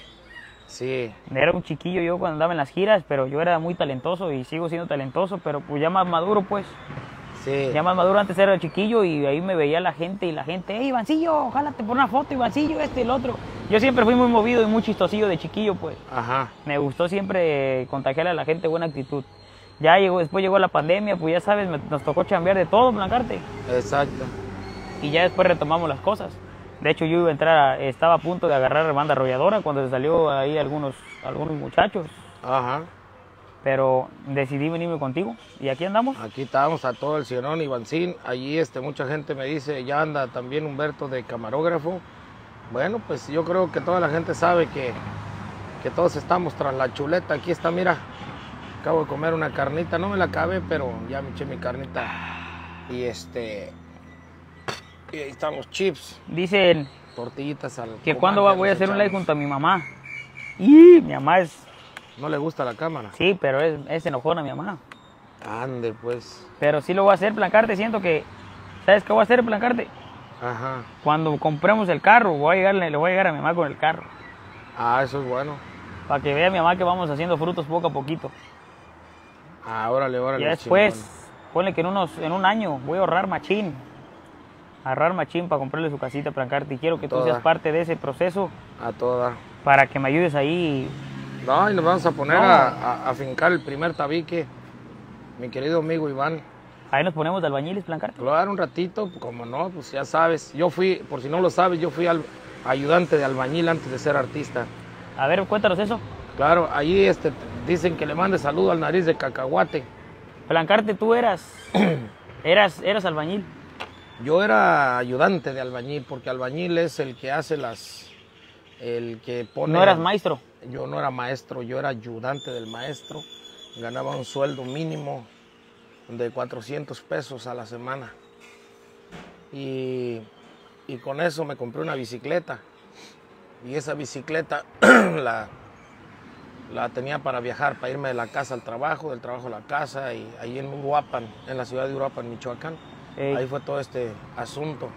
Sí. Era un chiquillo yo cuando andaba en las giras, pero yo era muy talentoso y sigo siendo talentoso, pero pues ya más maduro, pues. Sí. Ya más maduro, antes era chiquillo y ahí me veía la gente y la gente, hey, Ivancillo, jálate por una foto, Ivancillo, este y el otro. Yo siempre fui muy movido y muy chistosillo de chiquillo, pues. Ajá. Me gustó siempre contagiarle a la gente buena actitud. Ya llegó, después llegó la pandemia, pues ya sabes, me- nos tocó chambear de todo, Blancarte. Exacto. Y ya después retomamos las cosas. De hecho, yo iba a entrar, a- estaba a punto de agarrar banda arrolladora cuando se salió ahí algunos, algunos muchachos. Ajá. Pero decidí venirme contigo y aquí andamos. Aquí estábamos a todo el Cionón Ivancín. Allí este, mucha gente me dice, ya anda también Humberto de camarógrafo. Bueno, pues yo creo que toda la gente sabe que, que todos estamos tras la chuleta. Aquí está, mira. Acabo de comer una carnita, no me la acabé, pero ya me eché mi carnita. Y este. Y ahí están los chips, Dicen tortillitas al. que cuando voy a hacer un live junto a mi mamá. Y mi mamá es, No le gusta la cámara. sí, pero es, es enojona mi mamá. Ande, pues. Pero sí lo voy a hacer, Plancarte. Siento que, ¿sabes qué voy a hacer, Plancarte? Ajá. Cuando compremos el carro, voy a llegarle, le voy a llegar a mi mamá con el carro. Ah, eso es bueno. Para que vea mi mamá que vamos haciendo frutos poco a poquito. Ah, órale, órale. Y después, chingón. ponle que en, unos, en un año voy a ahorrar machín. Ahorrar machín para comprarle su casita, Plancarte. Y quiero que tú seas parte de ese proceso A toda. para que me ayudes ahí. No, y nos vamos a poner No. a, a, a fincar el primer tabique. Mi querido amigo Iván. Ahí nos ponemos de albañiles, Plancarte. Claro, un ratito, como no, pues ya sabes. Yo fui, por si no lo sabes, yo fui al, ayudante de albañil antes de ser artista. A ver, cuéntanos eso. Claro, ahí este, dicen que le mande saludo al nariz de cacahuate. Plancarte, tú eras, eras, eras albañil. Yo era ayudante de albañil, porque albañil es el que hace las. El que pone. No eras maestro. Yo no era maestro, yo era ayudante del maestro. Ganaba un sueldo mínimo de 400 pesos a la semana. Y, y con eso me compré una bicicleta. Y esa bicicleta la, la tenía para viajar, para irme de la casa al trabajo, del trabajo a la casa, y ahí en Uruapan, en la ciudad de Uruapan, Michoacán. Ey. Ahí fue todo este asunto.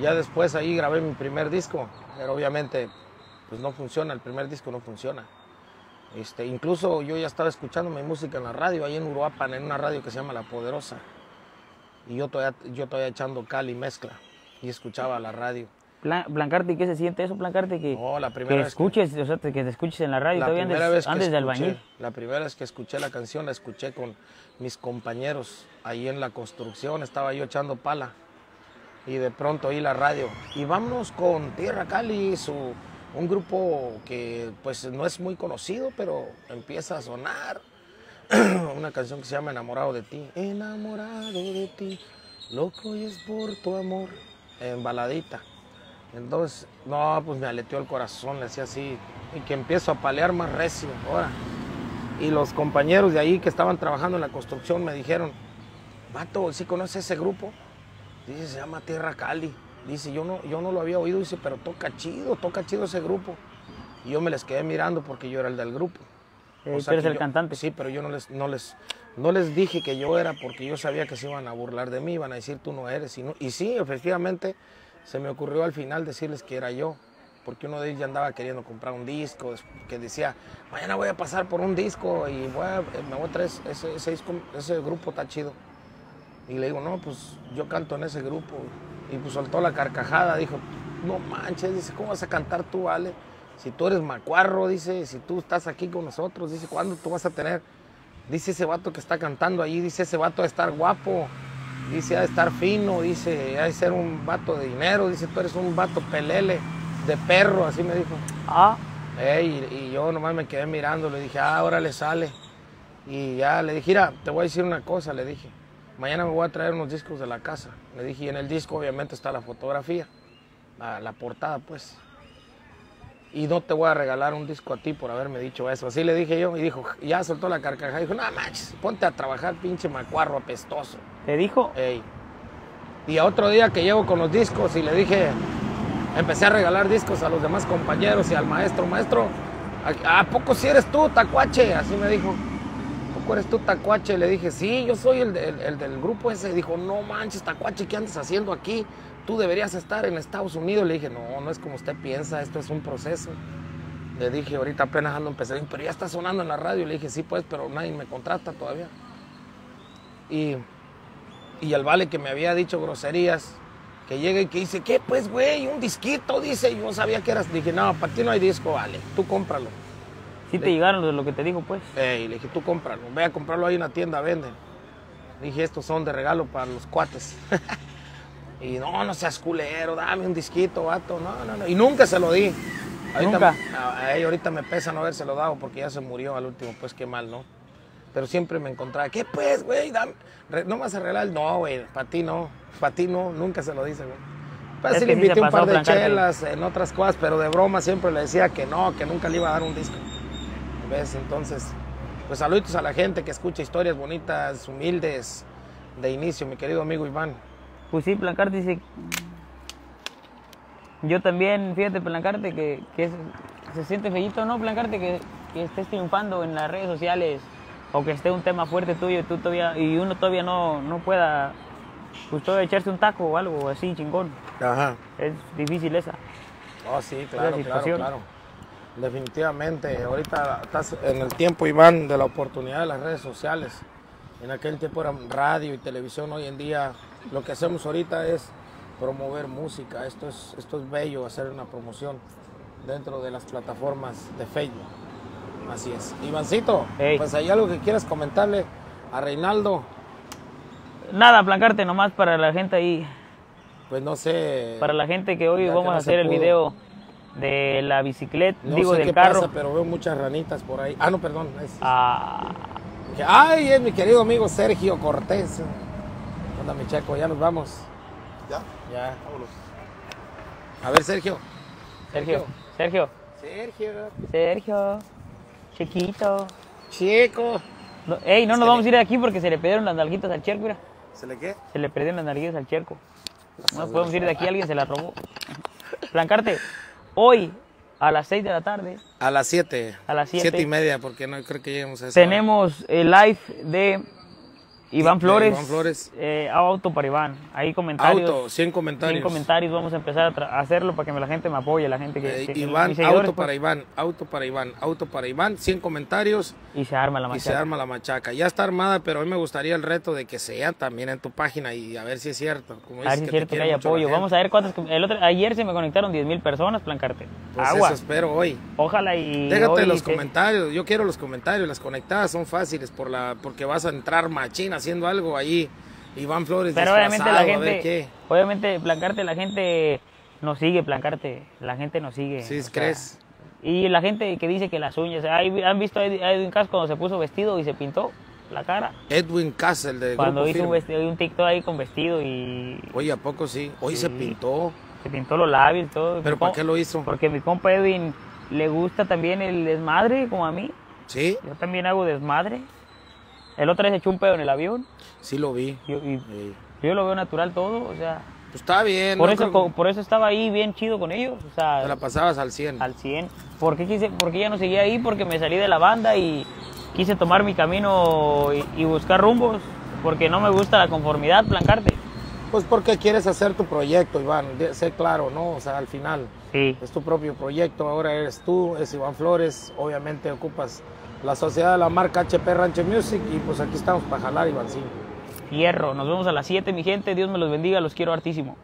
Ya después ahí grabé mi primer disco, pero obviamente pues no funciona, el primer disco no funciona. Este, incluso yo ya estaba escuchando mi música en la radio, ahí en Uruapan, en una radio que se llama La Poderosa. Y yo todavía, yo todavía echando cal y mezcla y escuchaba la radio. ¿y qué se siente eso, Plancarte? Que, No, la que primera vez que- escuches, o sea, que te escuches en la radio, La todavía primera andes, vez que andes de escuché- albañil. La primera vez que escuché la canción la escuché con mis compañeros ahí en la construcción, estaba yo echando pala y de pronto oí la radio y vámonos con Tierra Cali, su un grupo que pues no es muy conocido, pero empieza a sonar. Una canción que se llama Enamorado de ti. Enamorado de ti, loco y es por tu amor. En baladita. Entonces, no, pues me aleteó el corazón, le decía así. Y que empiezo a palear más recio. Ahora. Y los compañeros de ahí que estaban trabajando en la construcción me dijeron, Vato, ¿sí conoces ese grupo? Dice, se llama Tierra Cali. Dice, yo no, yo no lo había oído, dice, pero toca chido, toca chido ese grupo. Y yo me les quedé mirando porque yo era el del grupo. Eh, O tú sea eres el yo- cantante. Sí, pero yo no les, no, les, no les dije que yo era porque yo sabía que se iban a burlar de mí, iban a decir tú no eres. Y, no- y sí, efectivamente, se me ocurrió al final decirles que era yo. Porque uno de ellos ya andaba queriendo comprar un disco, que decía, mañana voy a pasar por un disco y voy a- me voy a traer ese, ese, disco, ese grupo está chido. Y le digo, no, pues yo canto en ese grupo. Y pues soltó la carcajada, dijo, no manches, dice, ¿cómo vas a cantar tú, Ale? Si tú eres macuarro, dice, si tú estás aquí con nosotros, dice, ¿cuándo tú vas a tener? Dice ese vato que está cantando ahí, dice, ese vato de estar guapo, dice, ha de estar fino, dice, ha de ser un vato de dinero, dice, tú eres un vato pelele, de perro, así me dijo. Ah, y, y yo nomás me quedé mirando, le dije, ah, ahora le sale. Y ya le dije, mira, te voy a decir una cosa, le dije. Mañana me voy a traer unos discos de la casa. Le dije, y en el disco obviamente está la fotografía, la, la portada, pues. Y no te voy a regalar un disco a ti por haberme dicho eso. Así le dije yo. Y dijo, ya soltó la carcajada. Dijo, no manches, ponte a trabajar, pinche macuarro apestoso. te dijo. Ey. Y a otro día que llego con los discos y le dije, empecé a regalar discos a los demás compañeros y al maestro, maestro, ¿a, a poco si eres tú, Tacuache? Así me dijo. ¿A poco eres tú, Tacuache? Le dije, sí, yo soy el, del- el del grupo ese. Dijo, no manches, Tacuache, ¿qué andas haciendo aquí? Tú deberías estar en Estados Unidos. Le dije, no, no es como usted piensa, esto es un proceso. Le dije, ahorita apenas ando empezando, pero ya está sonando en la radio. Le dije, sí, pues, pero nadie me contrata todavía. Y y el vale que me había dicho groserías, que llega y que dice, ¿qué pues, güey? Un disquito, dice. Yo sabía que eras. Dije, no, para ti no hay disco, vale. Tú cómpralo. Sí te llegaron de lo que te dijo, pues. Ey, le dije, tú cómpralo. Ve a comprarlo ahí en la tienda, venden. Dije, estos son de regalo para los cuates. y no, no seas culero, dame un disquito, vato. No, no, no. Y nunca se lo di. Ahorita, ¿Nunca? A, ella ahorita me pesa no habérselo dado porque ya se murió al último, pues qué mal, ¿no? Pero siempre me encontraba, ¿qué pues, güey? Dame- ¿No me vas a arreglar? No, güey, para ti no, para ti no, nunca se lo dice, güey. Pues Es sí le invité un par de chelas en otras cosas, pero de broma siempre le decía que no, que nunca le iba a dar un disco. ¿Ves? Entonces, pues saluditos a la gente que escucha historias bonitas, humildes, de inicio, mi querido amigo Iván. Pues sí, Plancarte dice. Yo también, fíjate, Plancarte, que, que es- se siente feíto, ¿no, Plancarte? Que, que estés triunfando en las redes sociales o que esté un tema fuerte tuyo y, tú todavía, y uno todavía no, no pueda, pues todavía echarse un taco o algo así, chingón. Ajá. Es difícil esa. Oh, sí, claro, claro, situación. claro. Definitivamente, ahorita estás en el tiempo, Iván, de la oportunidad de las redes sociales. En aquel tiempo era radio y televisión, hoy en día lo que hacemos ahorita es promover música. Esto es, esto es bello, hacer una promoción dentro de las plataformas de Facebook. Así es. Ivancito, pues hay algo que quieras comentarle a Reinaldo. Nada, Plancarte, nomás para la gente ahí, Pues no sé. para la gente que hoy que vamos no a hacer el video de la bicicleta, no digo, sé del qué carro. Pasa, pero veo muchas ranitas por ahí. Ah, no, perdón. Ah. Ay, es mi querido amigo Sergio Cortés. anda mi checo, ya nos vamos. ¿Ya? Ya. Vámonos. A ver, Sergio. Sergio. Sergio. Sergio. Sergio. Chiquito. Chico. No, ey, no nos vamos a ir de aquí porque se le perdieron las nalguitas al Cherco, mira. ¿Se le qué? Se le perdieron las nalguitas al Cherco. No podemos ir de aquí, alguien se la robó. Plancarte hoy a las 6 de la tarde A las 7. A las siete. y media, porque no creo que lleguemos a hora. tenemos el live de Iván De Flores. Iván Flores. eh, auto para Iván. Ahí comentarios. Auto, 100 comentarios. 100 comentarios. Vamos a empezar a, hacerlo para que la gente me apoye, la gente que. Eh, que- Iván, auto pues, para Iván, auto para Iván, auto para Iván, 100 comentarios Y se arma la y se machaca. arma la machaca. Ya está armada, pero a mí me gustaría el reto de que sea también en tu página y a ver si es cierto. Como A ver si es cierto que hay apoyo. Vamos a ver cuántas. El otro, ayer se me conectaron 10 mil personas, Plancarte. Pues Agua. eso espero hoy. Ojalá y. Déjate hoy los comentarios, yo quiero los comentarios, las conectadas son fáciles por la, porque vas a entrar machín haciendo algo ahí. Iván Flores Pero obviamente la disfrazado, a ver gente. qué. Obviamente, Plancarte, la gente nos sigue Plancarte, la gente nos sigue. Sí, o sea, ¿crees? Y la gente que dice que las uñas, ¿hay- ¿han visto a Ed- a Edwin Cass cuando se puso vestido y se pintó la cara? Edwin Castle de Cuando hizo un, vestido, un TikTok ahí con vestido y Oye, ¿a poco sí? Hoy se Sí. pintó. se pintó los labios y todo. ¿Pero para qué lo hizo? Porque mi compa Edwin le gusta también el desmadre, como a mí. Sí, Yo también hago desmadre. El otro vez echó un pedo en el avión. sí lo vi. Yo, y Sí. yo lo veo natural todo, o sea. Pues está bien. Por no eso, creo- por eso estaba ahí bien chido con ellos, o Te la sea, pasabas al 100. al 100. ¿Por qué, quise, por qué ya no seguía ahí? Porque me salí de la banda y quise tomar mi camino y, y buscar rumbos, porque no me gusta la conformidad, plancarte. Pues porque quieres hacer tu proyecto, Iván. Sé claro, ¿no? O sea, al final Sí, es tu propio proyecto. Ahora eres tú, es Iván Flores. Obviamente ocupas la sociedad de la marca HP Rancho Music y pues aquí estamos para jalar, Ivancín. fierro. Nos vemos a las 7, mi gente. Dios me los bendiga, los quiero hartísimo.